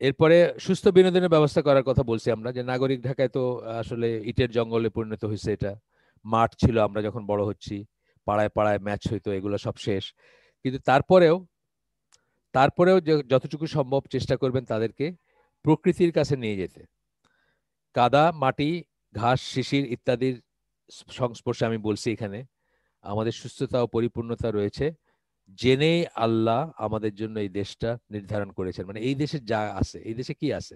এরপরে সুস্থ বিনোদনের ব্যবস্থা করার কথা বলছি আমরা, যে নাগরিক ঢাকায় তো আসলে ইটের জঙ্গলে পরিণত হয়েছে এটা। মাঠ ছিল আমরা যখন বড় হচ্ছি। পাড়ায় পাড়ায় ম্যাচ হইতো, এগুলো সব শেষ। কিন্তু তারপরেও তারপরেও যতটুকু সম্ভব চেষ্টা করবেন তাদেরকে প্রকৃতির কাছে নিয়ে যেতে। কাদা, মাটি, ঘাস, শিশির ইত্যাদির সংস্পর্শে আমি বলছি এখানে, আমাদের সুস্থতা ও পরিপূর্ণতা রয়েছে। জেনেই আল্লাহ আমাদের জন্য এই দেশটা নির্ধারণ করেছেন। মানে এই দেশে যা আছে, এই দেশে কি আছে?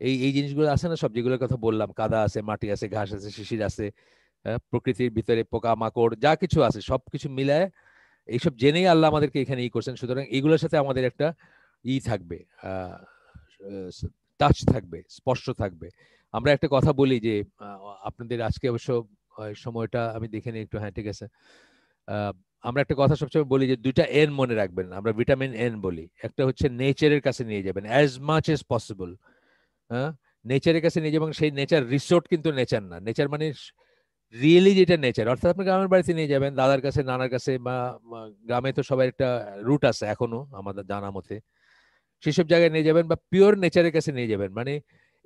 এই এই জিনিসগুলো আছে না সব? যেগুলোর কথা বললাম, কাদা আছে, মাটি আছে, ঘাস আছে, শিশির আছে প্রকৃতির ভিতরে পোকা মাকড় যা কিছু আছে সব কিছু মিলায় এইসব জেনেই আল্লাহ আমাদেরকে এখানে ই করছেন। সুতরাং এগুলোর সাথে আমাদের একটা ই থাকবে টাচ থাকবে, স্পর্শ থাকবে। আমরা একটা কথা বলি যে আপনাদের আজকে অবশ্য সময়টা আমি দেখে নিই একটু। হ্যাঁ ঠিক আছে। আমরা একটা কথা সবসময় বলি যে, দুইটা এন মনে রাখবেন। আমরা ভিটামিন এন বলি। একটা হচ্ছে নেচারের কাছে নিয়ে যাবেন অ্যাজ মাচ এজ পসিবল হ্যাঁ? নেচারের কাছে নিয়ে যাবেন, সেই নেচার রিসোর্ট কিন্তু নেচার না। নেচার মানে রিয়েলি যেটা নেচার অর্থাৎ আপনি গ্রামের বাড়িতে নিয়ে যাবেন, দাদার কাছে, নানার কাছে বা গ্রামে তো সবাই একটা রুট আছে এখনও আমাদের জানা মতে। সেসব জায়গায় নিয়ে যাবেন বা পিওর নেচারের কাছে নিয়ে যাবেন। মানে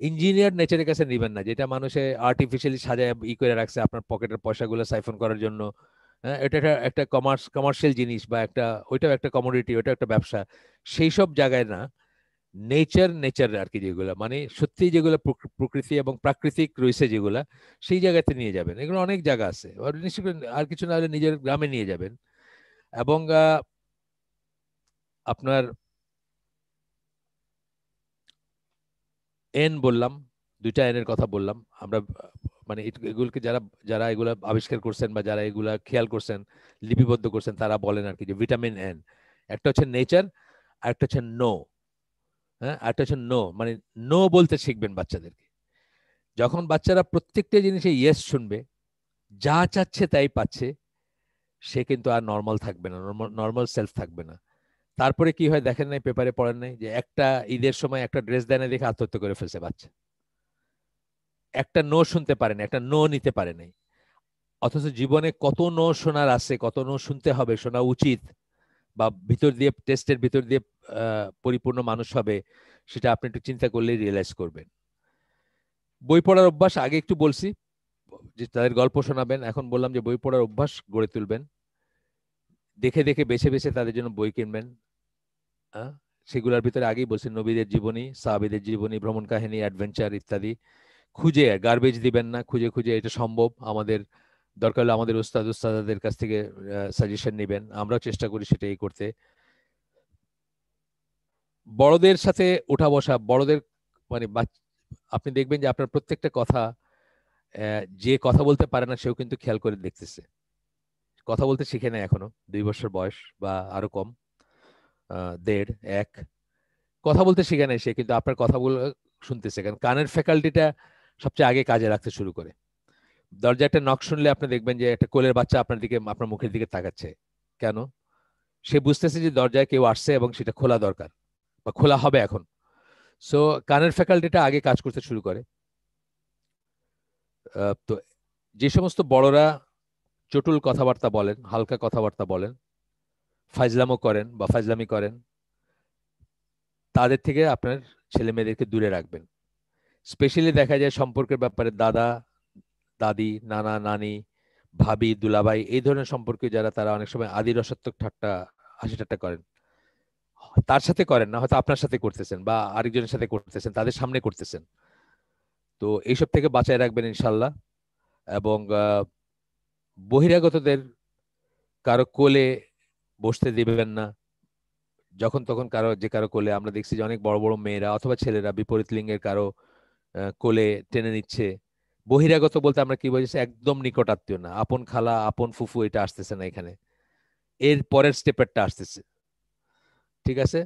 ইঞ্জিনিয়ার নেচারের কাছে নেবেন না। যেটা মানুষে আর্টিফিশিয়ালি সাজায়, ই করে রাখছে আপনার পকেটের পয়সাগুলো সাইফন করার জন্য। হ্যাঁ এটা একটা একটা কমার্স কমার্শিয়াল জিনিস বা একটা, ওইটাও একটা কমোডিটি ওইটা একটা ব্যবসা। সেই সব জায়গায় না। নেচার নেচার আর কি যেগুলো মানে সত্যি যেগুলো প্রকৃতি এবং প্রাকৃতিক রয়েছে যেগুলা, সেই জায়গাতে নিয়ে যাবেন। এগুলো অনেক জায়গা আছে। আর কিছু না হলে নিজের গ্রামে নিয়ে যাবেন। এবং আপনার এন বললাম, দুইটা এনের কথা বললাম। আমরা মানে এগুলোকে যারা যারা এগুলা আবিষ্কার করছেন বা যারা এগুলা খেয়াল করছেন, লিপিবদ্ধ করছেন, তারা বলেন আর কি যে ভিটামিন এন একটা হচ্ছে নেচার আর একটা হচ্ছে নো হ্যাঁ? একটা হচ্ছে নো মানে নো বলতে শিখবেন বাচ্চাদেরকে। যখন বাচ্চারা প্রত্যেকটা জিনিসে ইয়েস শুনবে, যা চাচ্ছে তাই পাচ্ছে, সে কিন্তু আর নর্মাল থাকবে না নর্মাল সেলফ থাকবে না। তারপরে কি হয় দেখেন নাই পেপারে পড়েন নাই, যে একটা ঈদের সময় একটা ড্রেস দেয় না দেখে আত্মহত্যা করে ফেলছে বাচ্চা। একটা নো শুনতে পারে না, একটা নো নিতে পারে নাই। অথচ জীবনে কত নো শোনার আছে, কত নো শুনতে হবে, শোনা উচিত। বা ভিতর দিয়ে টেস্টের ভিতর দিয়ে পরিপূর্ণ মানুষ হবে, সেটা আপনি একটু চিন্তা করলেই রিয়েলাইজ করবেন। বই পড়ার অভ্যাস, আগে একটু বলছি, যে তাদের গল্প শোনাবেন। এখন বললাম যে বই পড়ার অভ্যাস গড়ে তুলবেন। দেখে দেখে বেছে বেছে তাদের জন্য বই কিনবেন। সেগুলোর ভিতরে আগেই বলছি, নবীদের জীবনী, সাহাবিদের জীবনী, ভ্রমণ কাহিনী অ্যাডভেঞ্চার ইত্যাদি। খুঁজে গার্বেজ দিবেন না, খুঁজে খুঁজে এটা সম্ভব। আমাদের দরকার হলে আমাদের উস্তাদ উস্তাদের কাছ থেকে সাজেশন নেবেন। আমরাও চেষ্টা করি সেটাই করতে। বড়দের সাথে উঠা বসা, বড়দের মানে আপনি দেখবেন যে আপনার প্রত্যেকটা কথা যে কথা বলতে পারে না, সেও কিন্তু খেয়াল করে দেখতেছে। কথা বলতে শিখে নেয় এখনও, দুই বছর বয়স বা আরও কম দেড়, এক। কথা বলতে শিখে নেয় সে, কিন্তু আপনার কথা বলে শুনতেছে। কারণ কানের ফ্যাকাল্টিটা সবচেয়ে আগে কাজে রাখতে শুরু করে। দরজা একটা নক শুনলে আপনি দেখবেন যে একটা কোলের বাচ্চা আপনার দিকে, আপনার মুখের দিকে তাকাচ্ছে। কেন? সে বুঝতেছে যে দরজায় কেউ আসছে এবং সেটা খোলা দরকার বা খোলা হবে এখন। সো কানের ফ্যাকাল্টিটা আগে কাজ করতে শুরু করে। তো যে সমস্ত বড়রা চটুল কথাবার্তা বলেন, হালকা কথাবার্তা বলেন ফাইজলামও করেন বা ফাইজলামি করেন, তাদের থেকে আপনার ছেলে মেয়েদেরকে দূরে রাখবেন। স্পেশালি দেখা যায় সম্পর্কের ব্যাপারে দাদা দাদি, নানা, নানি, ভাবি, দুলাভাই এই ধরনের সম্পর্কে যারা তারা অনেক সময় আদি রসাত্মক ঠাট্টা, হাসি ঠাট্টা করেন। তার সাথে করেন না, হয়তো আপনার সাথে করতেছেন বা আরেকজনের সাথে করতেছেন, তাদের সামনে করতেছেন। তো এইসব থেকে বাঁচায় রাখবেন ইনশাল্লাহ এবং বহিরাগতদের কারও কোলে বসতে দিবেন না। যখন তখন কারও, যে কারও কোলে আমরা দেখছি যে অনেক বড় বড় মেয়েরা অথবা ছেলেরা বিপরীত লিঙ্গের কারও কোলে টেনে নিচ্ছে। বহিরাগত বলতে আমরা কি বলছি একদম নিকট আত্মীয় না। আপন খালা, আপন ফুফু এটা আসতেছে না এখানে। এর পরের স্টেপেরটা আসতেছে। ঠিক আছে?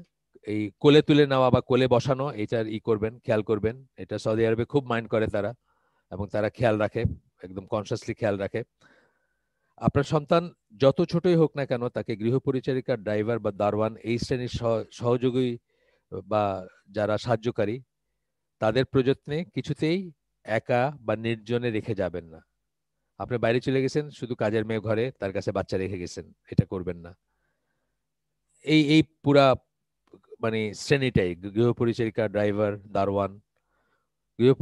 এই কোলে তুলে নেওয়া বা কোলে বসানো এটার ই করবেন, খেয়াল করবেন। এটা সৌদি আরবে খুব মাইন্ড করে তারা এবং তারা খেয়াল রাখে, একদম কনসিয়াসলি খেয়াল রাখে। আপনার সন্তান যত ছোটই হোক না কেন, তাকে গৃহপরিচারিকা ড্রাইভার বা দারওয়ান এই শ্রেণির সহযোগী বা যারা সাহায্যকারী, তাদের প্রযত্নে কিছুতেই একা বা নির্জনে রেখে যাবেন না। আপনি বাইরে চলে গেছেন, শুধু কাজের মেয়ে ঘরে, তার কাছে বাচ্চা রেখে গেছেন, এটা করবেন না। এই এই পুরা মানে শ্রেণীটাই গৃহপরিচারিকা ড্রাইভার দারওয়ান গৃহ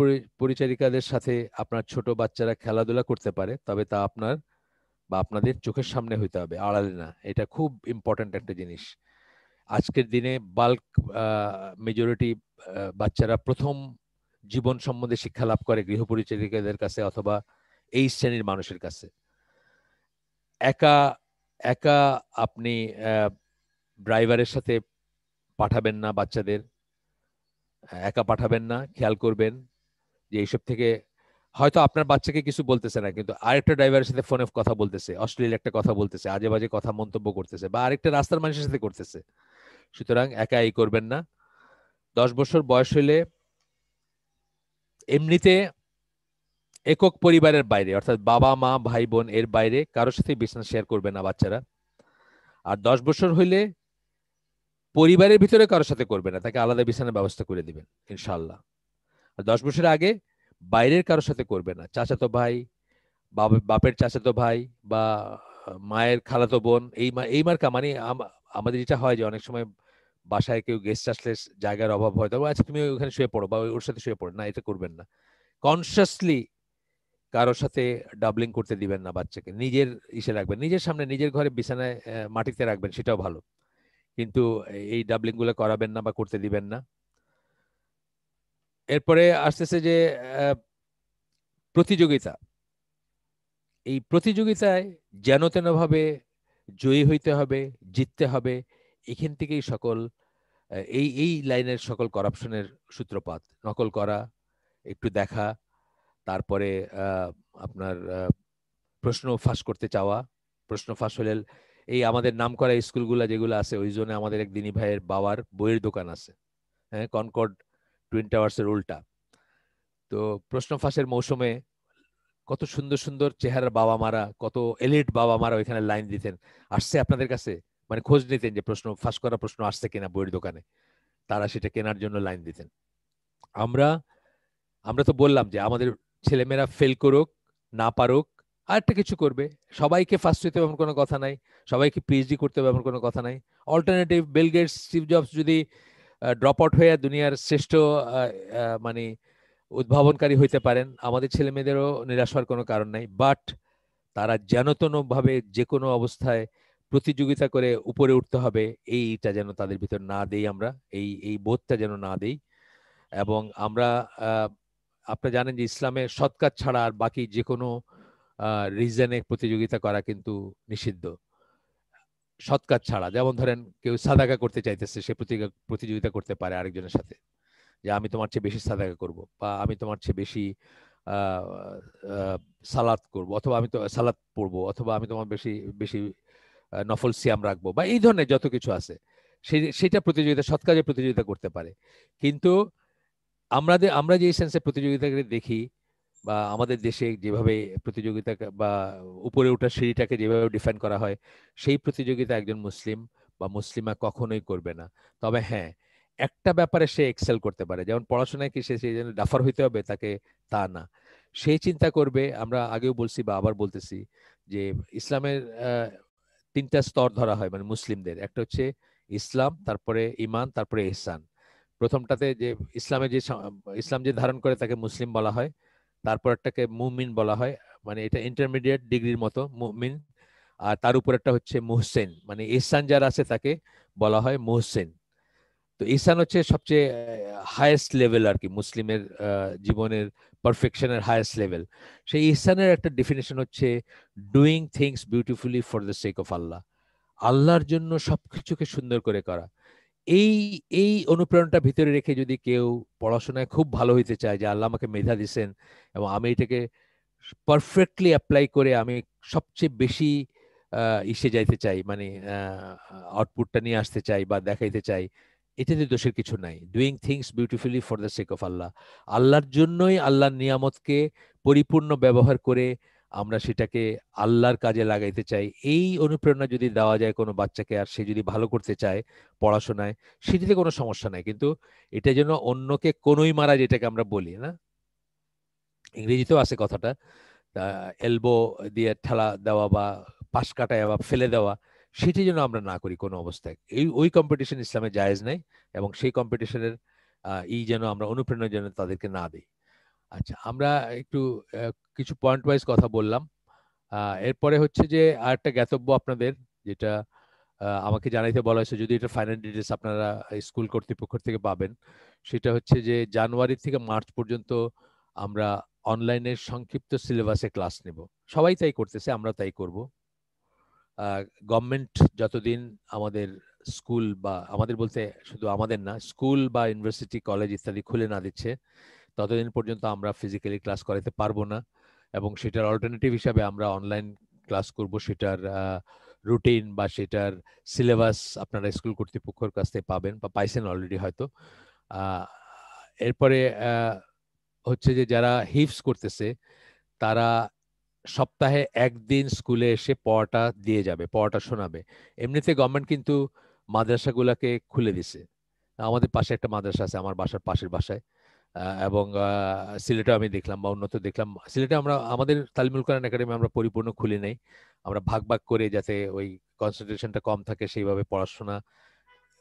পরিচারিকাদের সাথে আপনার ছোট বাচ্চারা খেলাধুলা করতে পারে, তবে তা আপনার বা আপনাদের চোখের সামনে হইতে হবে, আড়ালে না, এটা খুব ইম্পর্ট্যান্ট একটা জিনিস। আজকের দিনে বাল্ক মেজরিটি বাচ্চারা প্রথম জীবন সম্বন্ধে শিক্ষা লাভ করে গৃহ পরিচারিকাদের কাছে অথবা এই শ্রেণির মানুষের কাছে। একা একা আপনি ড্রাইভারের সাথে পাঠাবেন না বাচ্চাদের। একা পাঠাবেন না, খেয়াল করবেন যে এইসব থেকে হয়তো আপনার বাচ্চাকে কিছু বলতেছে না, কিন্তু আরেকটা ড্রাইভারের সাথে ফোনে কথা বলতেছে, অশ্লীল একটা কথা বলতেছে আজে বাজে কথা মন্তব্য করতেছে বা আরেকটা রাস্তার মানুষের সাথে করতেছে। সুতরাং একা এই করবেন না। দশ বছর বয়স হইলে এমনিতে একক পরিবারের বাইরে, অর্থাৎ বাবা, মা, ভাই, বোন এর বাইরে কারোর সাথে বিছানা শেয়ার করবে না বাচ্চারা। আর দশ বছর হইলে পরিবারের ভিতরে কারোর সাথে করবে না, তাকে আলাদা বিছানার ব্যবস্থা করে দিবেন ইনশাল্লাহ আর দশ বছর আগে বাইরের কারোর সাথে করবে না, চাচাতো ভাই বাপের চাচাতো ভাই বা মায়ের খালাতো বোন, এই এই মার্কা মানে আমাদের যেটা হয় যে অনেক সময় বাসায় কেউ গেস্ট আসলে জায়গার অভাব হয় তবে আচ্ছা তুমি ওখানে শুয়ে পড়ো বা ওর সাথে শুয়ে পড়ো। না, এটা করবেন না। কনসিয়াসলি কারোর সাথে ডাবলিং করতে দিবেন না বাচ্চাকে। নিজের ইসে রাখবেন। নিজের সামনে, নিজের ঘরে বিছানায় মাটিতে রাখবেন, সেটাও ভালো। কিন্তু এই ডাবলিংগুলো করাবেন না বা করতে দিবেন না। এরপরে আসতেছে যে প্রতিযোগিতা। এই প্রতিযোগিতায় যেন তেনভাবে জয়ী হইতে হবে, জিততে হবে এখান থেকেই সকল এই এই লাইনের সকল করাপশনের সূত্রপাত। নকল করা, একটু দেখা, তারপরে আপনার প্রশ্ন ফাঁস করতে চাওয়া। প্রশ্ন ফাঁস হলে এই আমাদের নাম করা স্কুলগুলা যেগুলো আছে, ওই জন্য আমাদের এক দিনী ভাইয়ের বাবার বইয়ের দোকান আছে। হ্যাঁ কনকর্ড টুইন টাওয়ার্সের উল্টা। তো প্রশ্ন ফাঁসের মৌসুমে কত সুন্দর সুন্দর চেহারার বাবা মারা কত এলিট বাবা মারা ওইখানে লাইন দিতেন। আসছে আপনাদের কাছে? মানে খোঁজ নিতেন যে প্রশ্ন, ফাঁস করা প্রশ্ন আসছে কিনা বইয়ের দোকানে। তারা সেটা কেনার জন্য লাইন দিতেন। আমরা আমরা তো বললাম যে আমাদের ছেলেমেয়েরা ফেল করুক, না পারুক, আর একটা কিছু করবে। সবাইকে ফার্স্ট হইতে এমন কোনো কথা নাই। সবাইকে পিএইচডি করতে হবে এমন কোনো কথা নাই। Alternative Bill Gates Steve Jobs যদি ড্রপ আউট হয়ে দুনিয়ার শ্রেষ্ঠ মানে উদ্ভাবনকারী হইতে পারেন, আমাদের ছেলে মেয়েদেরও নিরাশ হওয়ার কোনো কারণ নাই। বাট তারা যেনতনভাবে যে কোনো অবস্থায় প্রতিযোগিতা করে উপরে উঠতে হবে, এইটা যেন তাদের ভিতর না দেই আমরা, এই এই বোধটা যেন না দেই। এবং আমরা আপনারা জানেন যে ইসলামে সৎকার ছাড়া আর বাকি যে কোনো রিজনে প্রতিযোগিতা করা কিন্তু নিষিদ্ধ। সৎকার ছাড়া, যেমন ধরেন কেউ সাদাকা করতে চাইতেছে, সে প্রতিযোগিতা করতে পারে আরেকজনের সাথে। যে আমি তোমার চেয়ে বেশি সাদাকা করব, বা আমি তোমার চেয়ে বেশি সালাদ করব, অথবা আমি তো সালাদ পড়ব, অথবা আমি তোমার বেশি বেশি নফল সিয়াম রাখব বা এই ধরনের যত কিছু আছে সেটা প্রতিযোগিতা সৎ কাজে প্রতিযোগিতা করতে পারে। কিন্তু আমরা আমরা যে সেন্সে প্রতিযোগিতাকে দেখি বা আমাদের দেশে যেভাবে প্রতিযোগিতা বা উপরে ওঠার সিঁড়িটাকে যেভাবে ডিফাইন করা হয়, সেই প্রতিযোগিতা একজন মুসলিম বা মুসলিমা কখনোই করবে না। তবে হ্যাঁ একটা ব্যাপারে সে এক্সেল করতে পারে। যেমন পড়াশোনায় কি সে সেই জন্য ডাফার হইতে হবে, তাকে তা না। সেই চিন্তা করবে, আমরা আগেও বলছি বা আবার বলতেছি যে ইসলামের তিনটা স্তর ধরা হয় মানে মুসলিমদের। একটা হচ্ছে ইসলাম, তারপরে ইমান তারপরে ইহসান প্রথমটাতে যে ইসলামে যে ইসলাম যে ধারণ করে তাকে মুসলিম বলা হয়, তারপর একটাকে মুমিন বলা হয় মানে এটা ইন্টারমিডিয়েট ডিগ্রির মতো, মুমিন। আর তার উপর একটা হচ্ছে মুহসেন মানে ইহসান যারা আছে তাকে বলা হয় মুহসেন। তো ইহসান হচ্ছে সবচেয়ে হায়েস্ট লেভেল আর কি মুসলিমের জীবনের পারফেকশনের হায়েস্ট লেভেল সেই ইহসানের একটা ডেফিনেশন হচ্ছে doing things beautifully for the sake of Allah. আল্লাহর জন্য সবকিছুকে সুন্দর করে করা। এই এই অনুপ্রেরণাটা ভিতরে রেখে যদি কেউ পড়াশোনায় খুব ভালো হইতে চায় যে আল্লাহ আমাকে মেধা দিচ্ছেন এবং আমি এটাকে পারফেক্টলি অ্যাপ্লাই করে আমি সবচেয়ে বেশি ইসে যাইতে চাই মানে আউটপুটটা নিয়ে আসতে চাই বা দেখাইতে চাই এটাতে দোষের কিছু নাই। Doing things beautifully for the sake of Allah. আল্লাহর জন্যই আল্লাহর নিয়ামতকে পরিপূর্ণ ব্যবহার করে আমরা সেটাকে আল্লাহর কাজে লাগাইতে চাই। এই অনুপ্রেরণা যদি দেওয়া যায় কোনো বাচ্চাকে আর সে যদি ভালো করতে চায় পড়াশোনায়, সেটিতে কোনো সমস্যা নাই। কিন্তু এটা যেন অন্যকে কোনোই মারা যেটাকে আমরা বলি, না? ইংরেজিতেও আছে কথাটা এলবো দিয়ে ঠেলা দেওয়া বা পাশ কাটায় বা ফেলে দেওয়া। সেটি যেন আমরা না করি কোনো অবস্থায়। এই, ওই কম্পিটিশন ইসলামে জায়েজ নাই এবং সেই কম্পিটিশনের এই যেন আমরা অনুপ্রেরণা যেন তাদেরকে না দিই। আচ্ছা আমরা একটু কিছু পয়েন্ট ওয়াইজ কথা বললাম। এরপরে হচ্ছে যে আরেকটা জ্ঞাতব্য আপনাদের, যেটা আমাকে জানাইতে বলা হয়েছে, যদি এটা ফাইনাল ডিটেলস আপনারা স্কুল কর্তৃপক্ষ থেকে পাবেন, সেটা হচ্ছে যে জানুয়ারি থেকে মার্চ পর্যন্ত আমরা অনলাইনে সংক্ষিপ্ত সিলেবাসে ক্লাস নেব। সবাই তাই করতেছে, আমরা তাই করব। গভর্নমেন্ট যতদিন আমাদের স্কুল বা আমাদের বলতে শুধু আমাদের না স্কুল বা ইউনিভার্সিটি কলেজ ইত্যাদি খুলে না দিচ্ছে, ততদিন পর্যন্ত আমরা ফিজিক্যালি ক্লাস করাতে পারব না এবং সেটার অল্টারনেটিভ হিসাবে আমরা অনলাইন ক্লাস করব, সেটার রুটিন বা সেটার সিলেবাস আপনারা স্কুল কর্তৃপক্ষের কাছ থেকে পাবেন বা পাইছেন অলরেডি হয়তো। এরপরে হচ্ছে যে যারা হিপস করতেছে, তারা সপ্তাহে একদিন স্কুলে এসে পড়াটা দিয়ে যাবে, পড়াটা শোনাবে। এমনিতে গভর্নমেন্ট কিন্তু মাদ্রাসাগুলোকে খুলে দিছে। আমাদের পাশে একটা মাদ্রাসা আছে, আমার বাসার পাশের বাসায়। এবং সিলেটে আমি দেখলাম বা উন্নত দেখলাম। সিলেটে আমরা, আমাদের তালিমুল কোরআন একাডেমি আমরা পরিপূর্ণ খুলি নেই। আমরা ভাগ ভাগ করে যাতে ওই কনসেন্ট্রেশনটা কম থাকে, সেইভাবে পড়াশোনা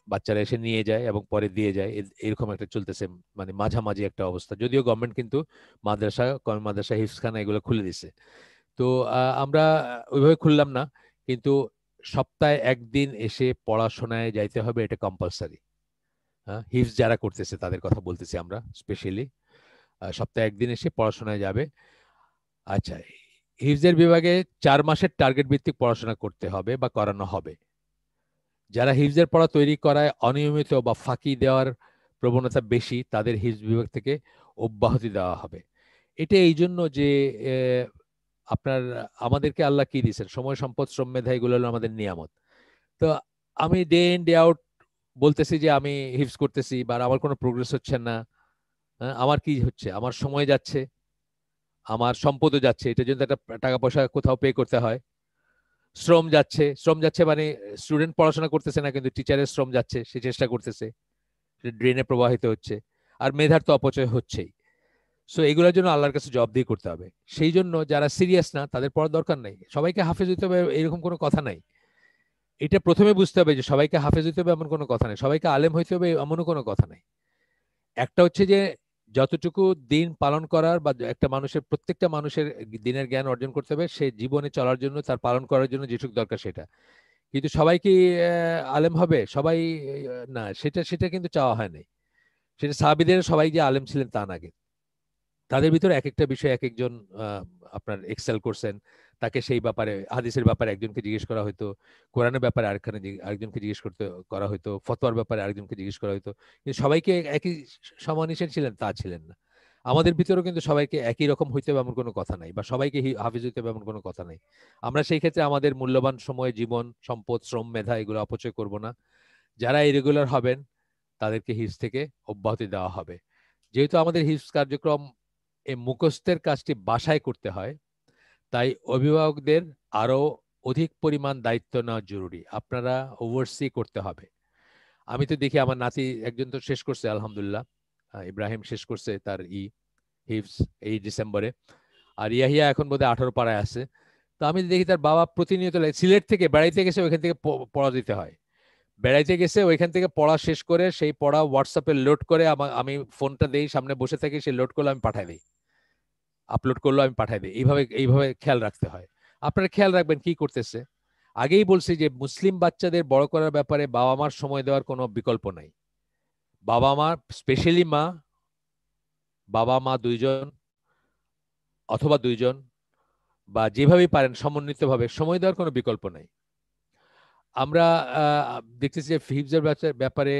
বাচ্চারা এসে নিয়ে যায় এবং পরে দিয়ে যায়। এরকম একটা চলতেছে মানে মাঝামাঝি একটা অবস্থা। যদিও গভর্নমেন্ট কিন্তু মাদ্রাসা মাদ্রাসা হিফসখানা এগুলো খুলে দিছে। তো আমরা ওইভাবে খুললাম না। কিন্তু সপ্তাহে একদিন এসে পড়াশোনায় যাইতে হবে, এটা কম্পালসারি হ্যাঁ হিফস যারা করতেছে তাদের কথা বলতেছি আমরা স্পেশালি সপ্তাহে একদিন এসে পড়াশোনায় যাবে। আচ্ছা হিফজের বিভাগে চার মাসের টার্গেট ভিত্তিক পড়াশোনা করতে হবে বা করানো হবে। যারা হিফজের পড়া তৈরি করায় অনিয়মিত বা ফাঁকি দেওয়ার প্রবণতা বেশি, তাদের হিফজ বিভাগ থেকে অব্যাহতি দেওয়া হবে। এটা এই জন্য যে আপনার আমাদেরকে আল্লাহ কি দিয়েছেন? সময় সম্পদ শ্রম মেধা এগুলো হলো আমাদের নিয়ামত। তো আমি ডে ইন ডে আউট বলতেছি যে আমি হিপস করতেছি বা আমার কোনো প্রোগ্রেস হচ্ছে না। হ্যাঁ, আমার কি হচ্ছে? আমার সময় যাচ্ছে আমার সম্পদও যাচ্ছে এটার জন্য একটা টাকা পয়সা কোথাও পে করতে হয়। শ্রম যাচ্ছে শ্রম যাচ্ছে মানে স্টুডেন্ট পড়াশোনা করতেছে না কিন্তু টিচারের শ্রম যাচ্ছে সে চেষ্টা করতেছে ড্রেনে প্রবাহিত হচ্ছে আর মেধার তো অপচয় হচ্ছেই। সো এগুলোর জন্য আল্লাহর কাছে জব দিয়ে করতে হবে। সেই জন্য যারা সিরিয়াস না, তাদের পড়ার দরকার নেই। সবাইকে হাফেজ হইতে হবে এরকম কোনো কথা নাই। এটা প্রথমে বুঝতে হবে যে সবাইকে হাফেজ হইতে হবে এমন কোনো কথা নেই। সবাইকে আলেম হইতে হবে এমনও কোনো কথা নেই। একটা হচ্ছে যে যতটুকু দিন পালন করার বা একটা মানুষের, প্রত্যেকটা মানুষের দিনের জ্ঞান অর্জন করতে হবে, সে জীবনে চলার জন্য, তার পালন করার জন্য যেটুকু দরকার সেটা। কিন্তু সবাই কি আলেম হবে? সবাই, না, সেটা সেটা কিন্তু চাওয়া হয় নাই। সেটা সাহাবিদের সবাই যে আলেম ছিলেন তা না তাদের ভিতরে এক একটা বিষয় এক একজন আপনার এক্সেল করছেন। তাকে সেই ব্যাপারে, হাদিসের ব্যাপারে একজনকে জিজ্ঞেস করা হতো কোরআনের ব্যাপারে আরেকখানে আরেকজনকে জিজ্ঞেস করতে, করা হতো ফতোয়ার ব্যাপারে আরেকজনকে জিজ্ঞেস করা হতো কিন্তু সবাইকে একই সমানিসেন ছিলেন, তা ছিলেন না। আমাদের ভিতরেও কিন্তু সবাইকে একই রকম হইতে হবে এমন কোনো কথা নাই, বা সবাইকে হাফিজ হইতে হবে এমন কোনো কথা নাই। আমরা সেই ক্ষেত্রে আমাদের মূল্যবান সময়, জীবন, সম্পদ, শ্রম, মেধা এগুলো অপচয় করব না। যারা ইরেগুলার হবেন, তাদেরকে হিস থেকে অব্যাহতি দেওয়া হবে। যেহেতু আমাদের হিস কার্যক্রম এই মুখস্থের কাজটি বাসায় করতে হয়। তাই অভিভাবকদের আরও অধিক পরিমাণ দায়িত্ব নেওয়া জরুরি। আপনারা ওভারসি করতে হবে। আমি তো দেখি আমার নাতি একজন তো শেষ করছে, আলহামদুলিল্লাহ। ইব্রাহিম শেষ করছে তার ই হিপস এই ডিসেম্বরে। আর ইয়াহিয়া এখন বোধহয় আঠারো পাড়ায় আছে। তো আমি দেখি তার বাবা প্রতিনিয়ত সিলেট থেকে বেড়াইতে গেছে ওইখান থেকে পড়া দিতে হয়। বেড়াইতে গেছে, ওইখান থেকে পড়া শেষ করে সেই পড়া হোয়াটসঅ্যাপে লোড করে আমি ফোনটা দেই, সামনে বসে থাকি, সে লোড করলে আমি পাঠাই দিই। আপলোড করল আমি পাঠাই দিই। এইভাবে এইভাবে খেয়াল রাখতে হয়। আপনারা খেয়াল রাখবেন কি করতেছে। আগেই বলছি যে মুসলিম বাচ্চাদের বড় করার ব্যাপারে বাবা মার সময় দেওয়ার কোনো বিকল্প নাই। বাবা মা স্পেশালি মা বাবা মা দুইজন অথবা দুইজন বা যেভাবেই পারেন সমন্বিতভাবে সময় দেওয়ার কোনো বিকল্প নাই। আমরা দেখতেছি যে হিফজের ব্যাপারে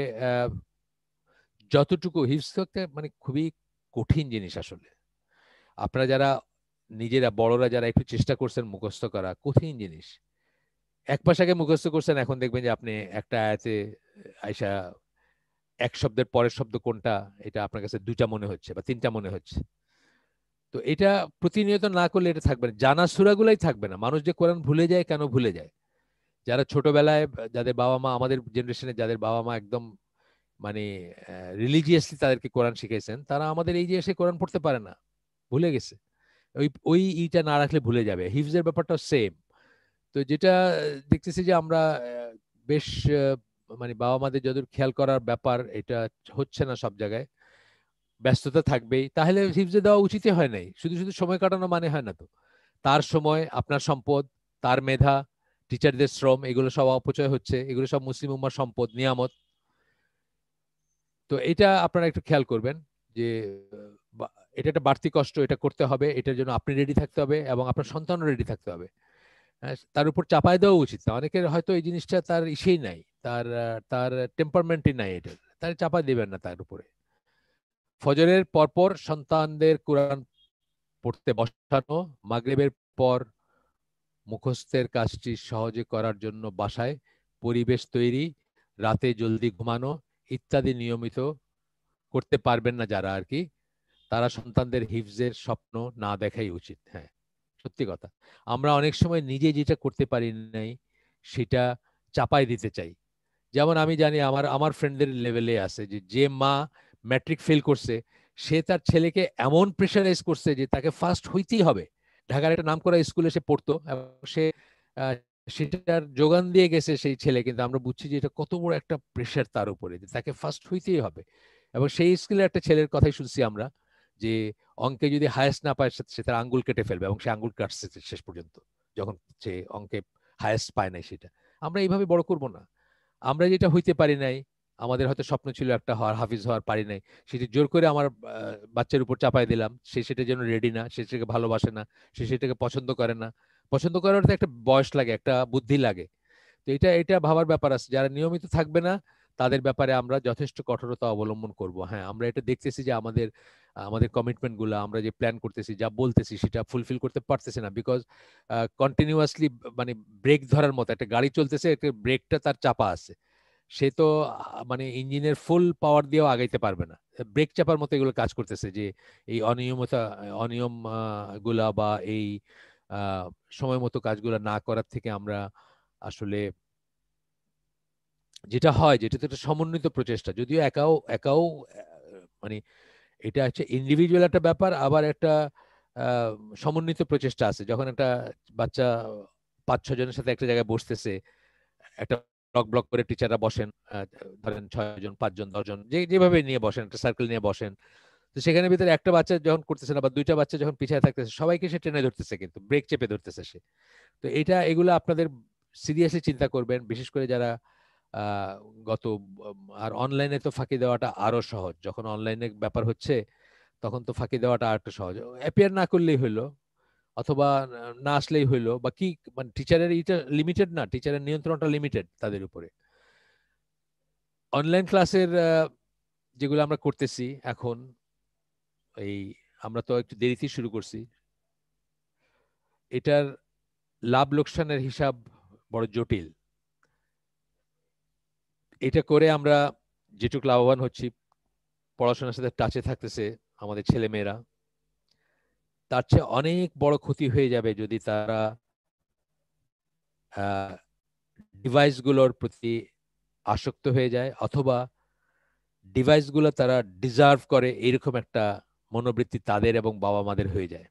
যতটুকু হিফজ মানে খুবই কঠিন জিনিস আসলে। আপনারা যারা, নিজেরা, বড়রা যারা একটু চেষ্টা করছেন মুখস্থ করা, কঠিন জিনিস। এক পাশাকে মুখস্থ করছেন, এখন দেখবেন যে আপনি একটা আয়াতে আয়সা এক শব্দের পরের শব্দ কোনটা, এটা আপনার কাছে দুটা মনে হচ্ছে বা তিনটা মনে হচ্ছে। তো এটা প্রতিনিয়ত না করলে এটা থাকবে না। জানা সুরাগুলাই থাকবে না। মানুষ যে কোরআন ভুলে যায়, কেন ভুলে যায়? যারা ছোটবেলায় যাদের বাবা মা আমাদের জেনারেশনে যাদের বাবা মা একদম মানে রিলিজিয়াসলি তাদেরকে কোরআন শিখেছেন তারা আমাদের এই যে এসে কোরআন পড়তে পারে না, ভুলে গেছে। ওই ওই ইটা না রাখলে ভুলে যাবে। হিফজের ব্যাপারটা সেম তো যেটা দেখতেছি যে আমরা বেশ মানে বাবা মাদের যত খেয়াল করার ব্যাপার, এটা হচ্ছে না সব জায়গায়। ব্যস্ততা থাকবেই। তাহলে হিফজে দেওয়া উচিতই হয় নাই। শুধু শুধু সময় কাটানো মানে হয় না তো। তার সময়, আপনার সম্পদ, তার মেধা টিচারদের শ্রম এগুলো সব অপচয় হচ্ছে এগুলো সব মুসলিম উম্মার সম্পদ নিয়ামত। তো এটা আপনারা একটু খেয়াল করবেন যে এটা একটা বাড়তি কষ্ট এটা করতে হবে এটার জন্য আপনি রেডি থাকতে হবে এবং আপনার সন্তানও রেডি থাকতে হবে। হ্যাঁ, তার উপর চাপায় দেওয়া উচিত না। অনেকের হয়তো এই জিনিসটা তার ইসেই নাই তার তার টেম্পারমেন্টই নাই এটার। তার চাপায় দেবেন না তার উপরে। ফজরের পরপর সন্তানদের কোরআন পড়তে বসানো মাগরেবের পর মুখস্থের কাজটি সহজে করার জন্য বাসায় পরিবেশ তৈরি, রাতে জলদি ঘুমানো ইত্যাদি নিয়মিত করতে পারবেন না যারা আর কি। তারা সন্তানদের হিফজের স্বপ্ন না দেখাই উচিত হ্যাঁ সত্যি কথা। আমরা অনেক সময় নিজে যেটা করতে পারি নাই সেটা চাপাই দিতে চাই। যেমন আমি জানি আমার আমার ফ্রেন্ডদের লেভেলে আছে যে যে মা ম্যাট্রিক ফেল করছে, সে তার ছেলেকে এমন প্রেশারাইজ করছে যে, তাকে ফার্স্ট হইতেই হবে। ঢাকার একটা নাম করা স্কুলে সে পড়তো সে সেটার যোগান দিয়ে গেছে সেই ছেলে। কিন্তু আমরা বুঝছি যে এটা কত বড় একটা প্রেশার তার উপরে, যে তাকে ফার্স্ট হইতেই হবে। এবং সেই স্কুলে একটা ছেলের কথাই শুনছি আমরা, যে অঙ্কে যদি হায়েস্ট না পায়, সে তার আঙ্গুল কেটে ফেলবে এবং সে আঙ্গুল কাটছে শেষ পর্যন্ত, যখন সে অঙ্কে হায়েস্ট পায় নাই সেটা। আমরা এইভাবে বড় করব না। আমরা যেটা হইতে পারি নাই আমাদের হয়তো স্বপ্ন ছিল একটা হওয়ার, হাফিজ হওয়ার, পারি নাই। সেটি জোর করে আমার বাচ্চার উপর চাপাই দিলাম। সে সেটার জন্য রেডি না, সে সেটাকে ভালোবাসে না, সে সেটাকে পছন্দ করে না। পছন্দ করার একটা বয়স লাগে, একটা বুদ্ধি লাগে। তো এটা এটা ভাবার ব্যাপার আছে। যারা নিয়মিত থাকবে না, তাদের ব্যাপারে আমরা যথেষ্ট কঠোরতা অবলম্বন করব। হ্যাঁ আমরা এটা দেখতেছি যে আমাদের আমাদের কমিটমেন্টগুলো, আমরা যে প্ল্যান করতেছি, যা বলতেছি, সেটা ফুলফিল করতে পারতেছি না। বিকজ কন্টিনিউয়াসলি মানে ব্রেক ধরার মতো, একটা গাড়ি চলতেছে, একটা ব্রেকটা তার চাপা আছে। সে তো মানে ইঞ্জিনের ফুল পাওয়ার দিয়েও আগাইতে পারবে না। ব্রেক চাপার মতো এগুলো কাজ করতেছে যে, এই অনিয়মতা, অনিয়মগুলা বা এই সময় মতো কাজগুলো না করার থেকে আমরা আসলে যেটা হয়, যেটা তো একটা সমন্বিত প্রচেষ্টা। যদিও একাও একাও মানে এটা হচ্ছে ইন্ডিভিজুয়াল একটা ব্যাপার, আবার একটা সমন্বিত প্রচেষ্টা আছে। যখন একটা বাচ্চা পাঁচ ছজনের সাথে একটা জায়গায় বসতেছে, একটা ব্লক ব্লক করে টিচাররা বসেন ধরেন ছয়জন, পাঁচজন, দশজন, যে, যেভাবে নিয়ে বসেন, একটা সার্কেল নিয়ে বসেন। তো সেখানে ভিতরে একটা বাচ্চা যখন করতেছে না বা দুইটা বাচ্চা যখন পিছিয়ে থাকতেছে, সবাইকে সে টেনে ধরতেছে কিন্তু ব্রেক চেপে ধরতেছে সে। তো এটা, এগুলো আপনাদের সিরিয়াসলি চিন্তা করবেন, বিশেষ করে যারা গত, আর অনলাইনে তো ফাঁকি দেওয়াটা আরও সহজ। যখন অনলাইনে ব্যাপার হচ্ছে, তখন তো ফাঁকি দেওয়াটা আর একটু সহজ। অ্যাপিয়ার না করলেই হইল অথবা না আসলেই হইল বা কি মানে টিচারের এটা লিমিটেড না টিচারের নিয়ন্ত্রণটা লিমিটেড তাদের উপরে। অনলাইন ক্লাসের যেগুলো আমরা করতেছি এখন, এই আমরা তো একটু দেরিতে শুরু করছি। এটার লাভ লোকসানের হিসাব বড় জটিল। এটা করে আমরা যেটুকু লাভবান হচ্ছি, পড়াশোনার সাথে টাচে থাকতেছে আমাদের ছেলে মেয়েরা তার চেয়ে অনেক বড় ক্ষতি হয়ে যাবে যদি তারা ডিভাইসগুলোর প্রতি আসক্ত হয়ে যায় অথবা ডিভাইসগুলো তারা ডিজার্ভ করে এরকম একটা মনোবৃত্তি তাদের এবং বাবা মাদের হয়ে যায়।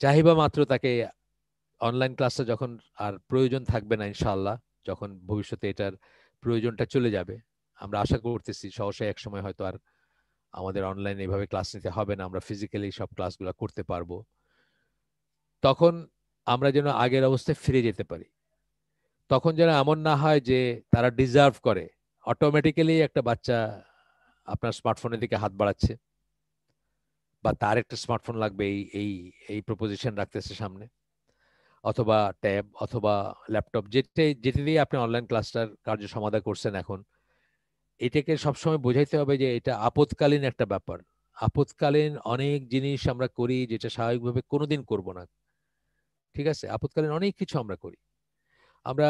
চাহিবা মাত্র তাকে অনলাইন ক্লাসটা যখন আর প্রয়োজন থাকবে না ইনশাল্লাহ যখন ভবিষ্যতে এটার প্রয়োজনটা চলে যাবে। আমরা আশা করতেছি সহসা এক সময় হয়তো আর আমাদের অনলাইনে এভাবে ক্লাস নিতে হবে না, আমরা ফিজিক্যালি সব ক্লাসগুলো করতে পারব। তখন আমরা যেন আগের অবস্থায় ফিরে যেতে পারি। তখন যেন এমন না হয় যে তারা ডিজার্ভ করে। অটোমেটিক্যালি একটা বাচ্চা আপনার স্মার্টফোনের দিকে হাত বাড়াচ্ছে বা তার একটা স্মার্টফোন লাগবে এই এই এই প্রপোজিশন রাখতেছে সামনে। অথবা ট্যাব অথবা ল্যাপটপ যেটা যেটা দিয়ে আপনি অনলাইন ক্লাসটার কার্য সমাধান করছেন এখন এটাকে সবসময় বোঝাইতে হবে যে এটা আপদকালীন একটা ব্যাপার। আপদকালীন অনেক জিনিস আমরা করি যেটা স্বাভাবিকভাবে কোনোদিন করব না। ঠিক আছে? আপদকালীন অনেক কিছু আমরা করি। আমরা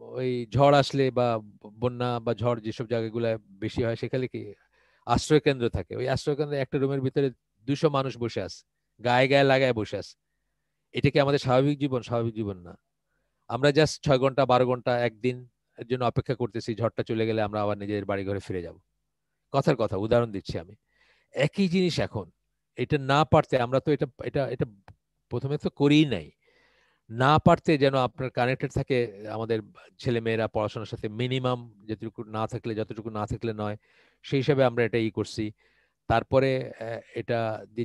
ওই ঝড় আসলে বা বন্যা বা ঝড় যেসব জায়গাগুলো বেশি হয়, সেখানে কি আশ্রয় কেন্দ্র থাকে। ওই আশ্রয় কেন্দ্রে একটা রুমের ভিতরে দুশো মানুষ বসে আছে। গায়ে গায়ে লাগায় বসে আছে। এটা কি আমাদের স্বাভাবিক জীবন? স্বাভাবিক জীবন না। আমরা জাস্ট ছয় ঘণ্টা, বারো ঘণ্টা, একদিন জন্য অপেক্ষা করতেছি, ঝড়টা চলে গেলে আমরা আবার নিজের বাড়ি ঘরে ফিরে যাব। কথার কথা, উদাহরণ দিচ্ছি আমি। একই জিনিস এখন, এটা না পারতে আমরা তো এটা এটা এটা প্রথমে তো করিই নাই। না পারতে যেন আপনার কানেক্টেড থাকে আমাদের ছেলে মেয়েরা পড়াশোনার সাথে মিনিমাম যতটুকু না থাকলে, যতটুকু না থাকলে নয়, সেই হিসাবে আমরা এটা ই করছি। তারপরে এটা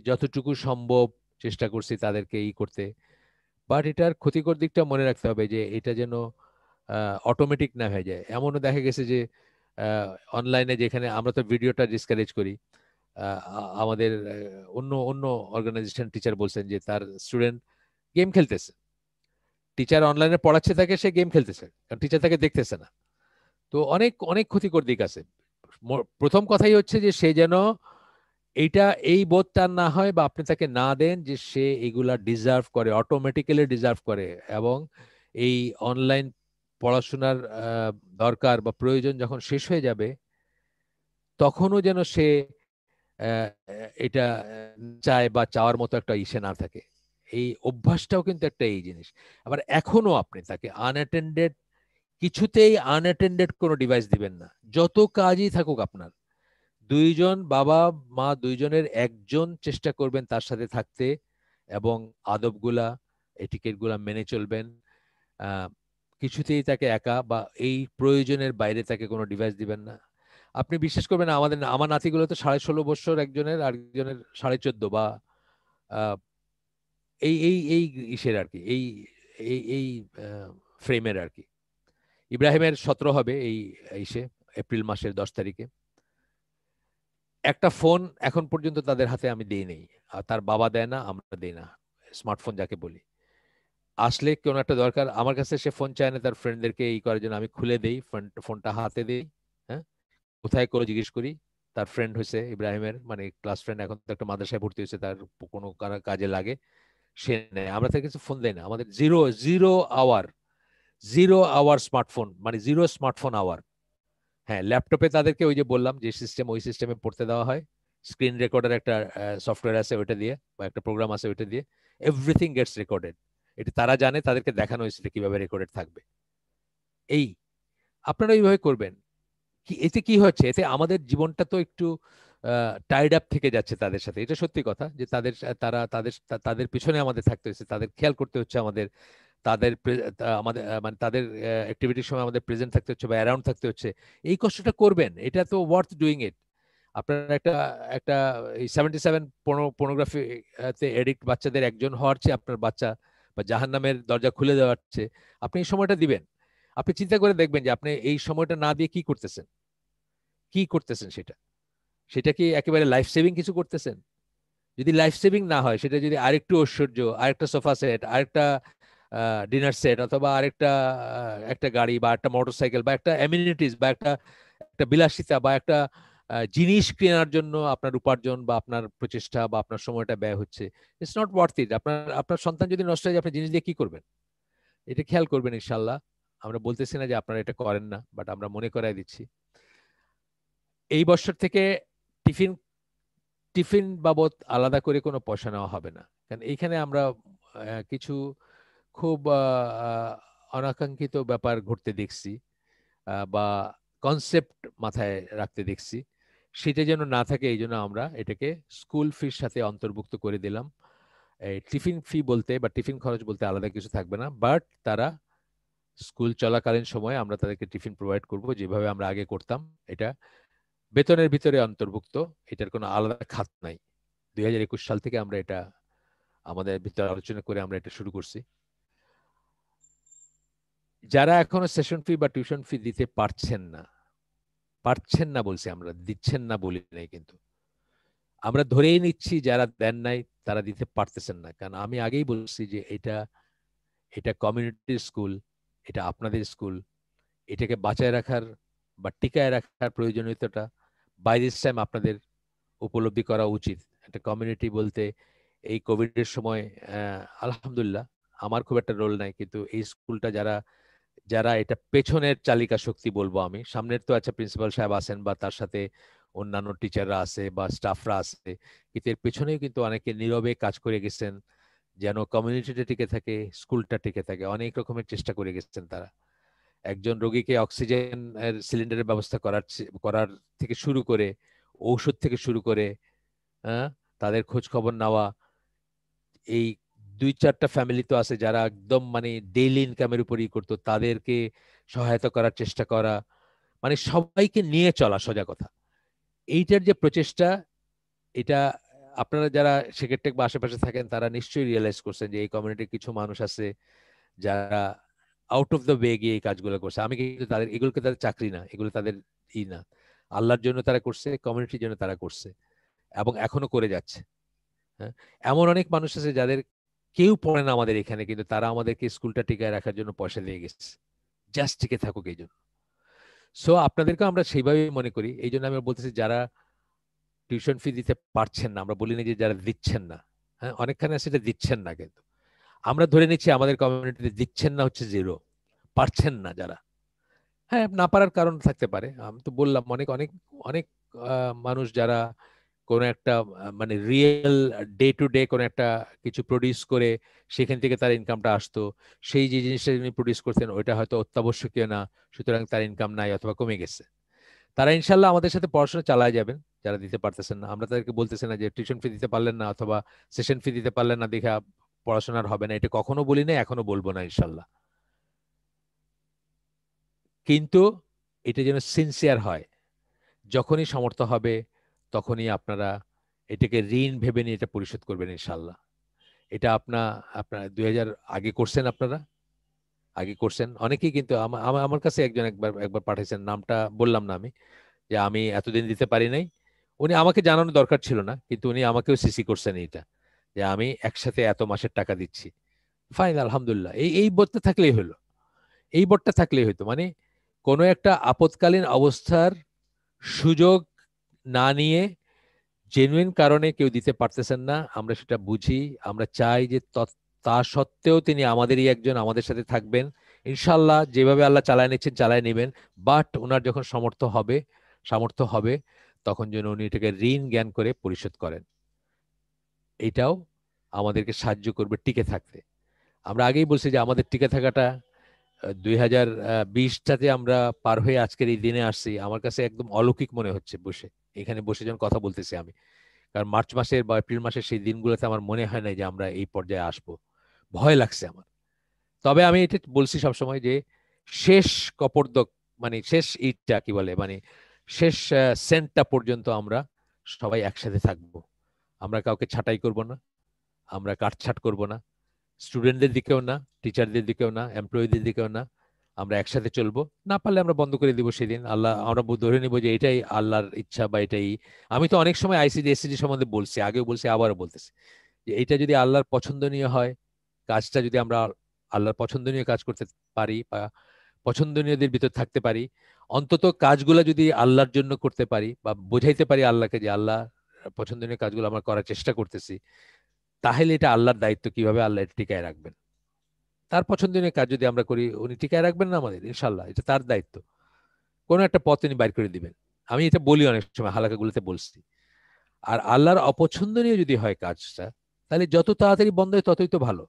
যতটুকু সম্ভব চেষ্টা করছি তাদেরকে ই করতে। বাট এটার ক্ষতিকর দিকটা মনে রাখতে হবে যে এটা যেন অটোমেটিক না হয়ে যায়। এমনও দেখা গেছে যে অনলাইনে যেখানে আমরা তো ভিডিওটা ডিসকারেজ করি আমাদের অন্য অন্য অর্গানাইজেশন টিচার বলছেন যে, তার স্টুডেন্ট গেম খেলতেছে। টিচার অনলাইনে পড়াচ্ছে তাকে, সে গেম খেলতেছে, কারণ টিচার তাকে দেখতেছে না। তো অনেক অনেক ক্ষতিকর দিক আছে। প্রথম কথাই হচ্ছে যে, সে যেন এইটা, এই বোধটা না হয় বা আপনি তাকে না দেন যে, সে এগুলা ডিজার্ভ করে অটোমেটিক্যালি ডিজার্ভ করে এবং এই অনলাইন পড়াশোনার দরকার বা প্রয়োজন যখন শেষ হয়ে যাবে, তখনও যেন সে এটা চায় বা চাওয়ার মতো একটা ইসে না থাকে। এই অভ্যাসটাও কিন্তু একটা এই জিনিস। আবার এখনও আপনি তাকে আনঅ্যাটেন্ডেড কিছুতেই আনঅ্যাটেন্ডেড কোনো ডিভাইস দিবেন না। যত কাজই থাকুক আপনার, দুইজন বাবা, মা দুইজনের একজন চেষ্টা করবেন তার সাথে থাকতে এবং আদবগুলা এটিকেটগুলা মেনে চলবেন। কিছুতেই তাকে একা বা এই প্রয়োজনের বাইরে তাকে কোনো ডিভাইস দিবেন না। আপনি বিশ্বাস করবেন আমাদের, আমার নাতিগুলো তো সাড়ে ষোলো বছর একজনের, আরেকজনের সাড়ে চোদ্দ বা এই এই এই ইসের আর কি এই এই এই ফ্রেমের আর কি ইব্রাহিমের সতেরো হবে এই ইসে, এপ্রিল মাসের দশ তারিখে। একটা ফোন এখন পর্যন্ত তাদের হাতে আমি দিই নেই। আর তার বাবা দেয় না, আমরা দিই না। স্মার্টফোন যাকে বলি। আসলে কোনো একটা দরকার। আমার কাছে সে ফোন চায় না, তার ফ্রেন্ডদেরকে এই করার জন্য আমি খুলে দেই ফোনটা হাতে দিই হ্যাঁ? কোথায় করে জিজ্ঞেস করি। তার ফ্রেন্ড হয়েছে ইব্রাহিমের মানে ক্লাস ফ্রেন্ড এখন তো একটা মাদ্রাসায় ভর্তি হয়েছে তার কোনো কাজে লাগে, সে নেয়। আমরা তার কিছু ফোন দেই না, আমাদের zero zero hour zero hour smartphone মানে জিরো স্মার্টফোন আওয়ার হ্যাঁ ল্যাপটপে তাদেরকে ওই যে বললাম যে সিস্টেম ওই সিস্টেমে পড়তে দেওয়া হয়। স্ক্রিন রেকর্ডার একটা সফটওয়্যার আছে ওইটা দিয়ে, বা একটা প্রোগ্রাম আছে ওইটা দিয়ে এভরিথিং গেটস রেকর্ডেড এটা তারা জানে, তাদেরকে দেখানো হয়েছে কীভাবে রেকর্ডেড থাকবে। এই, আপনারা এইভাবে করবেন। কি, এতে কি হচ্ছে? এতে আমাদের জীবনটা তো একটু টাইড আপ থেকে যাচ্ছে তাদের সাথে। এটা সত্যি কথা যে তাদের তারা তাদের তাদের পিছনে আমাদের থাকতে হচ্ছে তাদের খেয়াল করতে হচ্ছে আমাদের, তাদের আমাদের মানে তাদের অ্যাক্টিভিটির সময় আমাদের প্রেজেন্ট থাকতে হচ্ছে বা অ্যারাউন্ড থাকতে হচ্ছে। এই কষ্টটা করবেন, এটা তো ওয়ার্থ ডুইং ইট আপনার একটা একটা সেভেন্টি সেভেন পর্নোগ্রাফিতে এডিক্ট বাচ্চাদের একজন হওয়ার চেয়ে আপনার বাচ্চা বা জাহান নামের দরজা খুলে দেওয়া হচ্ছে আপনি এই সময়টা দিবেন। আপনি চিন্তা করে দেখবেন যে আপনি এই সময়টা না দিয়ে কি করতেছেন? কি করতেছেন সেটা? সেটা কি একেবারে লাইফ সেভিং কিছু করতেছেন? যদি লাইফ সেভিং না হয়, সেটা যদি আরেকটু ঐশ্বর্য, আরেকটা সোফা সেট আরেকটা ডিনার সেট অথবা আরেকটা একটা গাড়ি বা একটা মোটরসাইকেল বা একটা অ্যামিনিটিস বা একটা একটা বিলাসিতা বা একটা জিনিস কেনার জন্য আপনার উপার্জন বা আপনার প্রচেষ্টা বা আপনার সময়টা ব্যয় হচ্ছে ইটস নট ওয়ার্থ ইট আপনার আপনার সন্তান যদি নষ্ট হয়ে যায়, আপনি জিনিস দিয়ে কি করবেন? এটা খেয়াল করবেন ইনশাল্লাহ। আমরা বলতেছি না যে আপনারা এটা করেন না বাট আমরা মনে করাই দিচ্ছি। এই বছর থেকে টিফিন টিফিন বাবদ আলাদা করে কোনো পয়সা নেওয়া হবে না। কারণ এইখানে আমরা কিছু খুব অনাকাঙ্ক্ষিত ব্যাপার ঘটতে দেখছি বা কনসেপ্ট মাথায় রাখতে দেখছি। সেটা যেন না থাকে, এই জন্য আমরা এটাকে স্কুল ফির সাথে অন্তর্ভুক্ত করে দিলাম। টিফিন ফি বলতে বা টিফিন খরচ বলতে আলাদা কিছু থাকবে না বাট তারা স্কুল চলাকালীন সময়ে আমরা তাদেরকে টিফিন প্রোভাইড করব, যেভাবে আমরা আগে করতাম। এটা বেতনের ভিতরে অন্তর্ভুক্ত, এটার কোনো আলাদা খাত নাই। দুই হাজার একুশ সাল থেকে আমরা এটা, আমাদের ভিতরে আলোচনা করে আমরা এটা শুরু করছি। যারা এখনও সেশন ফি বা টিউশন ফি দিতে পারছেন না পারছেন না বলছি আমরা, দিচ্ছেন না বলি নাই কিন্তু। আমরা ধরেই নিচ্ছি যারা দেন নাই, তারা দিতে পারতেছেন না। কারণ আমি আগেই বলছি যে এটা এটা কমিউনিটি স্কুল এটা আপনাদের স্কুল এটাকে বাঁচায় রাখার বা টিকায় রাখার প্রয়োজনীয়তাটা বাইরের টাইম আপনাদের উপলব্ধি করা উচিত। একটা কমিউনিটি বলতে এই কোভিডের সময় আলহামদুলিল্লাহ, আমার খুব একটা রোল নাই। কিন্তু এই স্কুলটা যারা যারা এটা পেছনের চালিকা শক্তি বলব আমি, সামনের তো আচ্ছা প্রিন্সিপাল সাহেব আছেন বা তার সাথে অন্যান্য টিচাররা আছে বা স্টাফরা আছে, কিন্তু এর পেছনেও কিন্তু অনেকে নীরবে কাজ করে গেছেন, যেন কমিউনিটিটা টিকে থাকে স্কুলটা টিকে থাকে, অনেক রকমের চেষ্টা করে গেছেন তারা। একজন রোগীকে অক্সিজেন সিলিন্ডারের ব্যবস্থা করার করার থেকে শুরু করে, ঔষধ থেকে শুরু করে হ্যাঁ? তাদের খোঁজ খবর নেওয়া, এই দুই চারটা ফ্যামিলি তো আছে যারা একদম মানে ডেইলি ইনকামের উপরই করতো, তাদেরকে সহায়তা করার চেষ্টা করা মানে সবাইকে নিয়ে চলা সোজা কথা। এইটার যে প্রচেষ্টা, এটা আপনারা যারা সেক্রেটেক বা আশেপাশে থাকেন, তারা নিশ্চয়ই রিয়েলাইজ করছেন যে এই কমিউনিটির কিছু মানুষ আছে যারা আউট অফ দ্য ওয়ে গিয়ে এই কাজগুলো করছে। আমি কিন্তু তাদের, এগুলোকে তাদের চাকরি না, এগুলো তাদের ই না। আল্লাহর জন্য তারা করছে কমিউনিটির জন্য তারা করছে এবং এখনও করে যাচ্ছে। হ্যাঁ? এমন অনেক মানুষ আছে যাদের কেউ পড়ে না আমাদের এখানে, কিন্তু তারা আমাদেরকে স্কুলটা টিকায় রাখার জন্য পয়সা দিয়ে গেছে। জাস্ট টিকে থাকুক এই জন্য। সো আপনাদেরকে আমরা সেইভাবেই মনে করি। এই জন্য আমি বলতেছি, যারা টিউশন ফি দিতে পারছেন না, আমরা বলি না যে যারা দিচ্ছেন না হ্যাঁ অনেকখানে সেটা দিচ্ছেন না কিন্তু। আমরা ধরে নিচ্ছি, আমাদের কমিউনিটিতে দিচ্ছেন না হচ্ছে জিরো পারছেন না যারা। হ্যাঁ না পারার কারণ থাকতে পারে। আমি তো বললাম, অনেক অনেক অনেক মানুষ যারা কোনো একটা মানে রিয়েল ডে টু ডে কোনো একটা কিছু প্রডিউস করে সেখান থেকে তার ইনকামটা আসতো। সেই যে জিনিসটা যিনি প্রডিউস করতেন ওইটা হয়তো অত্যাবশ্যকীয় না, সুতরাং তার ইনকাম নাই অথবা কমে গেছে। তারা ইনশাল্লাহ আমাদের সাথে পড়াশোনা চালায় যাবেন, যারা দিতে পারতেছেন না। আমরা তাদেরকে বলতেছি না যে টিউশন ফি দিতে পারলেন না অথবা সেশন ফি দিতে পারলেন না, দেখা পড়াশোনার হবে না। এটা কখনো বলি না এখনও বলব না ইনশাল্লাহ কিন্তু এটা যেন সিনসিয়ার হয়। যখনই সমর্থ হবে তখনই আপনারা এটাকে ঋণ ভেবে নিয়ে এটা পরিশোধ করবেন ইনশাল্লাহ এটা আপনা আপনার দু হাজার আগে করছেন আপনারা? আগে করছেন? অনেকেই কিন্তু আমার কাছে একজন একবার একবার পাঠিয়েছেন, নামটা বললাম না আমি, যে আমি এতদিন দিতে পারি নাই। উনি আমাকে জানানো দরকার ছিল না, কিন্তু উনি আমাকেও সিসি করছেন এইটা, যে আমি একসাথে এত মাসের টাকা দিচ্ছি। ফাইন, আলহামদুলিল্লাহ। এই এই বোর্ডটা থাকলেই হলো। এই বোর্ডটা থাকলেই হইতো। মানে কোনো একটা আপৎকালীন অবস্থার সুযোগ না নিয়ে জেনুইন কারণে কেউ দিতে পারতেছেন না, আমরা সেটা বুঝি। আমরা চাই যে তা সত্ত্বেও তিনি আমাদেরই একজন, আমাদের সাথে থাকবেন। ইনশাল্লাহ যেভাবে আল্লাহ চালায় নিচ্ছেন, চালায় নেবেন। বাট ওনার যখন সমর্থ হবে, সামর্থ্য হবে, তখন যেন উনি এটাকে ঋণ জ্ঞান করে পরিশোধ করেন। এটাও আমাদেরকে সাহায্য করবে টিকে থাকতে। আমরা আগেই বলছি যে আমাদের টিকে থাকাটা দুই হাজার বিশটাতে আমরা পার হয়ে আজকের এই দিনে আসছি। আমার কাছে একদম অলৌকিক মনে হচ্ছে বসে। এখানে বসে যখন কথা বলতেছি আমি। কারণ মার্চ মাসের বা এপ্রিল মাসের সেই দিনগুলোতে আমার মনে হয় না যে আমরা এই পর্যায়ে আসব। ভয় লাগছে আমার। তবে আমি এটা বলছি সবসময় যে শেষ কপর্দক মানে শেষ ইটটা কি বলে? মানে শেষ সেন্টটা পর্যন্ত আমরা সবাই একসাথে থাকব। আমরা কাউকে ছাঁটাই করব না। আমরা কাটছাট করব না। স্টুডেন্টদের দিকেও না, টিচারদের দিকেও না, এমপ্লয়ীদের দিকেও না। আমরা একসাথে চলবো। না পারলে আমরা বন্ধ করে দিব সেদিন। আল্লাহ আমরা ধরে নিব যে এটাই আল্লাহর ইচ্ছা বা এটাই। আমি তো অনেক সময় আইসিডি এসিডি সম্বন্ধে বলছি আগেও বলছি আবারও বলতেছি যে এটা যদি আল্লাহর পছন্দনীয় হয় কাজটা যদি আমরা আল্লাহর পছন্দনীয় কাজ করতে পারি বা পছন্দনীয়দের ভিতর থাকতে পারি অন্তত কাজগুলো যদি আল্লাহর জন্য করতে পারি বা বোঝাইতে পারি আল্লাহকে যে আল্লাহ পছন্দনীয় কাজগুলো আমরা করার চেষ্টা করতেছি তাহলে এটা আল্লাহর দায়িত্ব কীভাবে আল্লাহ এটা টিকায় রাখবেন? তার পছন্দনীয় কাজ যদি আমরা করি, উনি টিকায় রাখবেন না আমাদের, ইনশাল্লাহ, এটা তার দায়িত্ব। কোনো একটা পথ তিনি বাইর করে দিবেন। আমি এটা বলি অনেক সময়, হালাকাগুলোতে বলছি। আর আল্লাহর অপছন্দনীয় যদি হয় কাজটা, তাহলে যত তাড়াতাড়ি বন্ধ হয় ততই তো ভালো।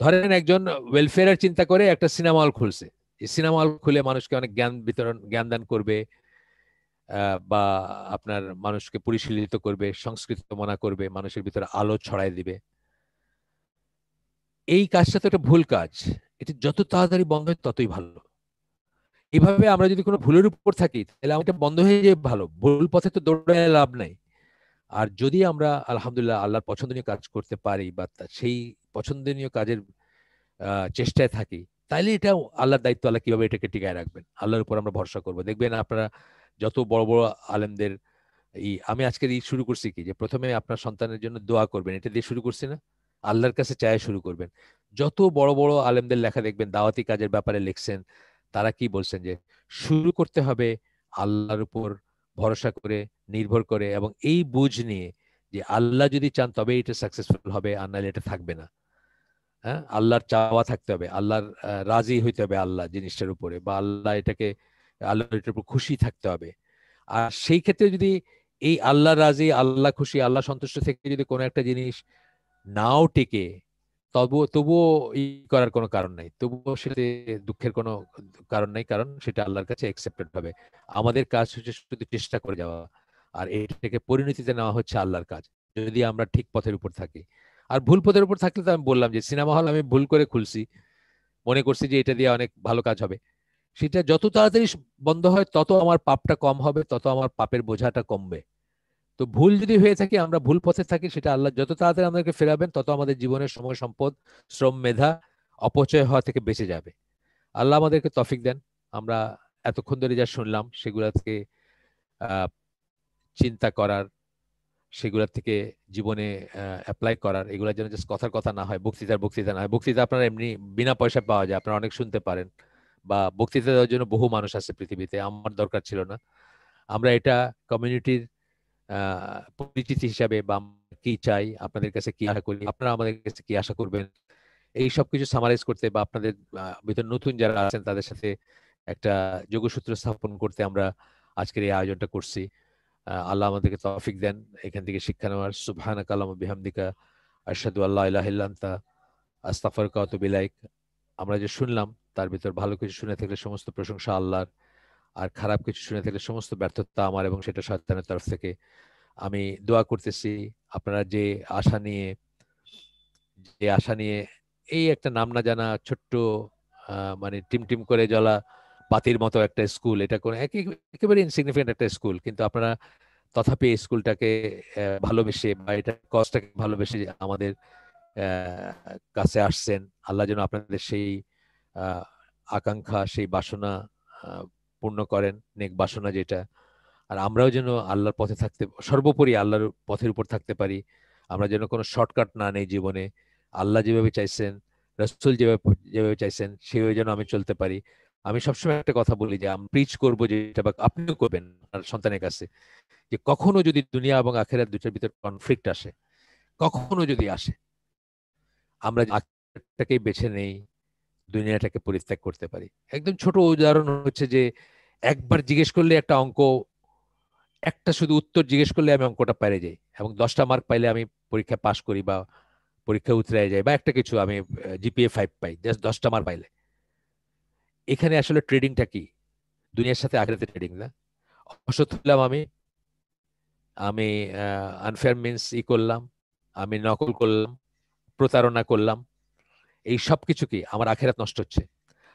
ধরেন একজন ওয়েলফেয়ারের চিন্তা করে একটা সিনেমা হল খুলছে। এই সিনেমা হল খুলে মানুষকে অনেক জ্ঞান বিতরণ, জ্ঞান দান করবে বা আপনার মানুষকে পরিশীলিত করবে, সংস্কৃত মনা করবে, মানুষের ভিতরে আলো ছড়াই দিবে। এই কাজটা তো একটা ভুল কাজ। এটা যত তাড়াতাড়ি বন্ধ হয় ততই ভালো। এইভাবে আমরা যদি কোনো ভুলের উপর থাকি, তাহলে আমাকে বন্ধ হয়ে যাবে ভালো। ভুল পথে তো দৌড়ায় লাভ নাই। আর যদি আমরা আলহামদুলিল্লাহ আল্লাহর পছন্দনীয় কাজ করতে পারি বা সেই পছন্দনীয় কাজের চেষ্টায় থাকি, তাইলে এটা আল্লাহর দায়িত্ব, আল্লাহ কীভাবে এটাকে টিকায় রাখবেন? আল্লাহর উপর আমরা ভরসা করব। দেখবেন আপনারা যত বড় বড় আলেমদের, এই আমি আজকের এই শুরু করছি কি? যে প্রথমে আপনার সন্তানের জন্য দোয়া করবেন। এটা দিয়ে শুরু করছি না? আল্লাহর কাছে চায় শুরু করবেন। যত বড় বড় আলেমদের লেখা দেখবেন, দাওয়াতি কাজের ব্যাপারে লিখছেন, তারা কি বলছেন যে, শুরু করতে হবে আল্লাহর উপর ভরসা করে, নির্ভর করে এবং এই বুঝ নিয়ে যে, আল্লাহ যদি চান তবে এটা সাকসেসফুল হবে, আর নাহলে এটা থাকবে না। হ্যাঁ? আল্লাহর চাওয়া থাকতে হবে, আল্লাহর রাজি হইতে হবে আল্লাহ জিনিসটার উপরে বা আল্লাহ এটাকে, আল্লাহর এটার উপর খুশি থাকতে হবে। আর সেই ক্ষেত্রে যদি এই আল্লাহ রাজি, আল্লাহ খুশি, আল্লাহ সন্তুষ্ট থেকে যদি কোনো একটা জিনিস নাও টেকে, তবুও তবুও ই করার কোনো কারণ নাই। তবুও সেটাতে দুঃখের কোনো কারণ নাই, কারণ সেটা আল্লাহর কাছে অ্যাকসেপ্টেড হবে। আমাদের কাজ হচ্ছে শুধু চেষ্টা করে যাওয়া, আর এটাকে পরিণতিতে নেওয়া হচ্ছে আল্লাহর কাজ, যদি আমরা ঠিক পথের উপর থাকি। আর ভুল পথের উপর থাকলে তো আমি বললাম যে, সিনেমা হল আমি ভুল করে খুলছি, মনে করছি যে এটা দিয়ে অনেক ভালো কাজ হবে। সেটা যত তাড়াতাড়ি বন্ধ হয়, তত আমার পাপটা কম হবে, তত আমার পাপের বোঝাটা কমবে। তো ভুল যদি হয়ে থাকে, আমরা ভুল পথে থাকি, সেটা আল্লাহ যত তাড়াতাড়ি আমাদেরকে ফেরাবেন, তত আমাদের জীবনের সময় সম্পদ, শ্রম, মেধা, অপচয় হওয়া থেকে বেঁচে যাবে। আল্লাহ আমাদেরকে তফিক দেন। আমরা এতক্ষণ ধরে যা শুনলাম সেগুলা থেকে চিন্তা করার, সেগুলা থেকে জীবনে অ্যাপ্লাই করার এগুলোর জন্য জাস্ট কথার কথা না হয়, বক্তৃতার বক্তৃতা না হয়। বক্তৃতা আপনারা এমনি বিনা পয়সা পাওয়া যায়, আপনারা অনেক শুনতে পারেন। বা বক্তৃতা দেওয়ার জন্য বহু মানুষ আছে পৃথিবীতে, আমার দরকার ছিল না। আমরা এটা কমিউনিটির পরিচিতি হিসাবে বা কি চাই, আপনাদের কাছে কি আশা করি, আপনারা আমাদের কাছে কি আশা করবেন? এই সব কিছু সামারাইজ করতে বা আপনাদের ভিতর নতুন যারা আছেন তাদের সাথে একটা যোগসূত্র স্থাপন করতে আমরা আজকের এই আয়োজনটা করছি। আল্লাহ আমাদেরকে তৌফিক দেন। এখান থেকে শিক্ষা নেওয়ার। সুবহানাক কালাম বিহামদিকা। আশহাদু আল্লাহ ইলাহা ইল্লা আনতা। আস্তাগফিরুকা ওয়া বিলাইক আমরা যে শুনলাম, তার ভিতর ভালো কিছু শুনে থাকলে সমস্ত প্রশংসা আল্লাহর। আর খারাপ কিছু শুনে থাকলে সমস্ত ব্যর্থতা আমার এবং সেটা শয়তানের তরফ থেকে আমি দোয়া করতেছি। আপনারা যে আশা নিয়ে, যে আশা নিয়ে এই একটা নাম না জানা ছোট্ট মানে টিম টিম করে জ্বলা বাতির মতো একটা স্কুল, এটা কোনো একেবারে ইনসিগনিফিকেন্ট একটা স্কুল, কিন্তু আপনারা তথাপি এই স্কুলটাকে ভালোবেসে বা এটা কজটাকে ভালোবেসে আমাদের কাছে আসছেন। আল্লাহ যেন আপনাদের সেই আকাঙ্ক্ষা, সেই বাসনা পূর্ণ করেন, নেক বাসনা যেটা। আর আমরাও যেন আল্লাহর পথে থাকতে, সর্বোপরি আল্লাহর পথের উপর থাকতে পারি। আমরা যেন কোনো শর্টকাট না নেই জীবনে। আল্লাহ যেভাবে চাইছেন, রসুল যেভাবে যেভাবে চাইছেন, সেভাবে যেন আমি চলতে পারি। আমি সবসময় একটা কথা বলি যে, আমি প্রিচ করব যেটা বা আপনিও করবেন আপনার সন্তানের কাছে। যে কখনো যদি দুনিয়া এবং আখেরার দুটার ভিতর কনফ্লিক্ট আসে, কখনো যদি আসে, আমরা আখেরাটাকেই বেছে নেই দুনিয়াটাকে পরিত্যাগ করতে পারি। একদম ছোট উদাহরণ হচ্ছে যে, একবার জিজ্ঞেস করলে একটা অঙ্ক, একটা শুধু উত্তর জিজ্ঞেস করলে আমি অঙ্কটা পেরে যাই এবং দশটা মার্ক পাইলে আমি পরীক্ষা পাশ করি বা পরীক্ষা উতরে যাই বা একটা কিছু আমি জিপিএ ফাইভ পাই জাস্ট দশটা মার্ক পাইলে। এখানে আসলে ট্রেডিংটা কি? দুনিয়ার সাথে আখেরাতে ট্রেডিং না? অসৎ হলাম আমি আমি আনফেয়ার মিনস ই করলাম, আমি নকল করলাম, প্রতারণা করলাম এই সব কিছু কি আমার আখেরাত নষ্ট হচ্ছে।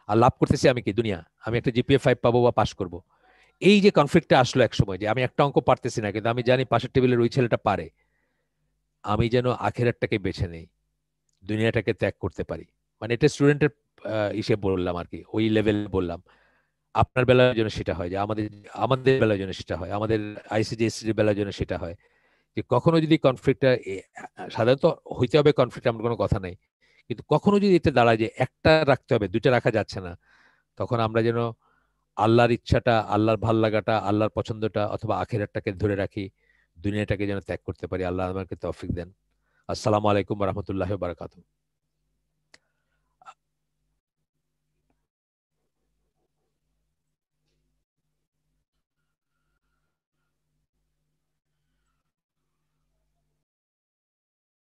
আর লাভ করতেছি আমি কি? দুনিয়া। আমি একটা জিপিএ ফাইভ পাবো বা পাস করব। এই যে কনফ্লিক্টটা আসলো এক সময় যে আমি একটা অঙ্ক পারতেছি না, কিন্তু আমি জানি পাশের টেবিলের ওই ছেলেটা পারে। আমি যেন আখেরাতটাকে বেছে নেই, দুনিয়াটাকে ত্যাগ করতে পারি। মানে এটা স্টুডেন্টের ইসে বললাম আর কি, ওই লেভেল বললাম। আপনার বেলার জন্য সেটা হয়, যে আমাদের আমাদের বেলার জন্য সেটা হয়, আমাদের আইসিডিএসির বেলার জন্য সেটা হয়। যে কখনো যদি কনফ্লিক্টটা সাধারণত হইতে হবে কনফ্লিক্ট আমার কোনো কথা নেই। কিন্তু কখনো যদি এতে দাঁড়ায় যে একটা রাখতে হবে, দুইটা রাখা যাচ্ছে না, তখন আমরা যেন আল্লাহর ইচ্ছাটা, আল্লাহর ভালো লাগাটা, আল্লাহর পছন্দটা অথবা আখেরাটাকে ধরে রাখি, দুনিয়াটাকে যেন ত্যাগ করতে পারি। আল্লাহ আমাকে তৌফিক দেন। আসসালামু আলাইকুম রহমতুল্লাহ বারাকাতু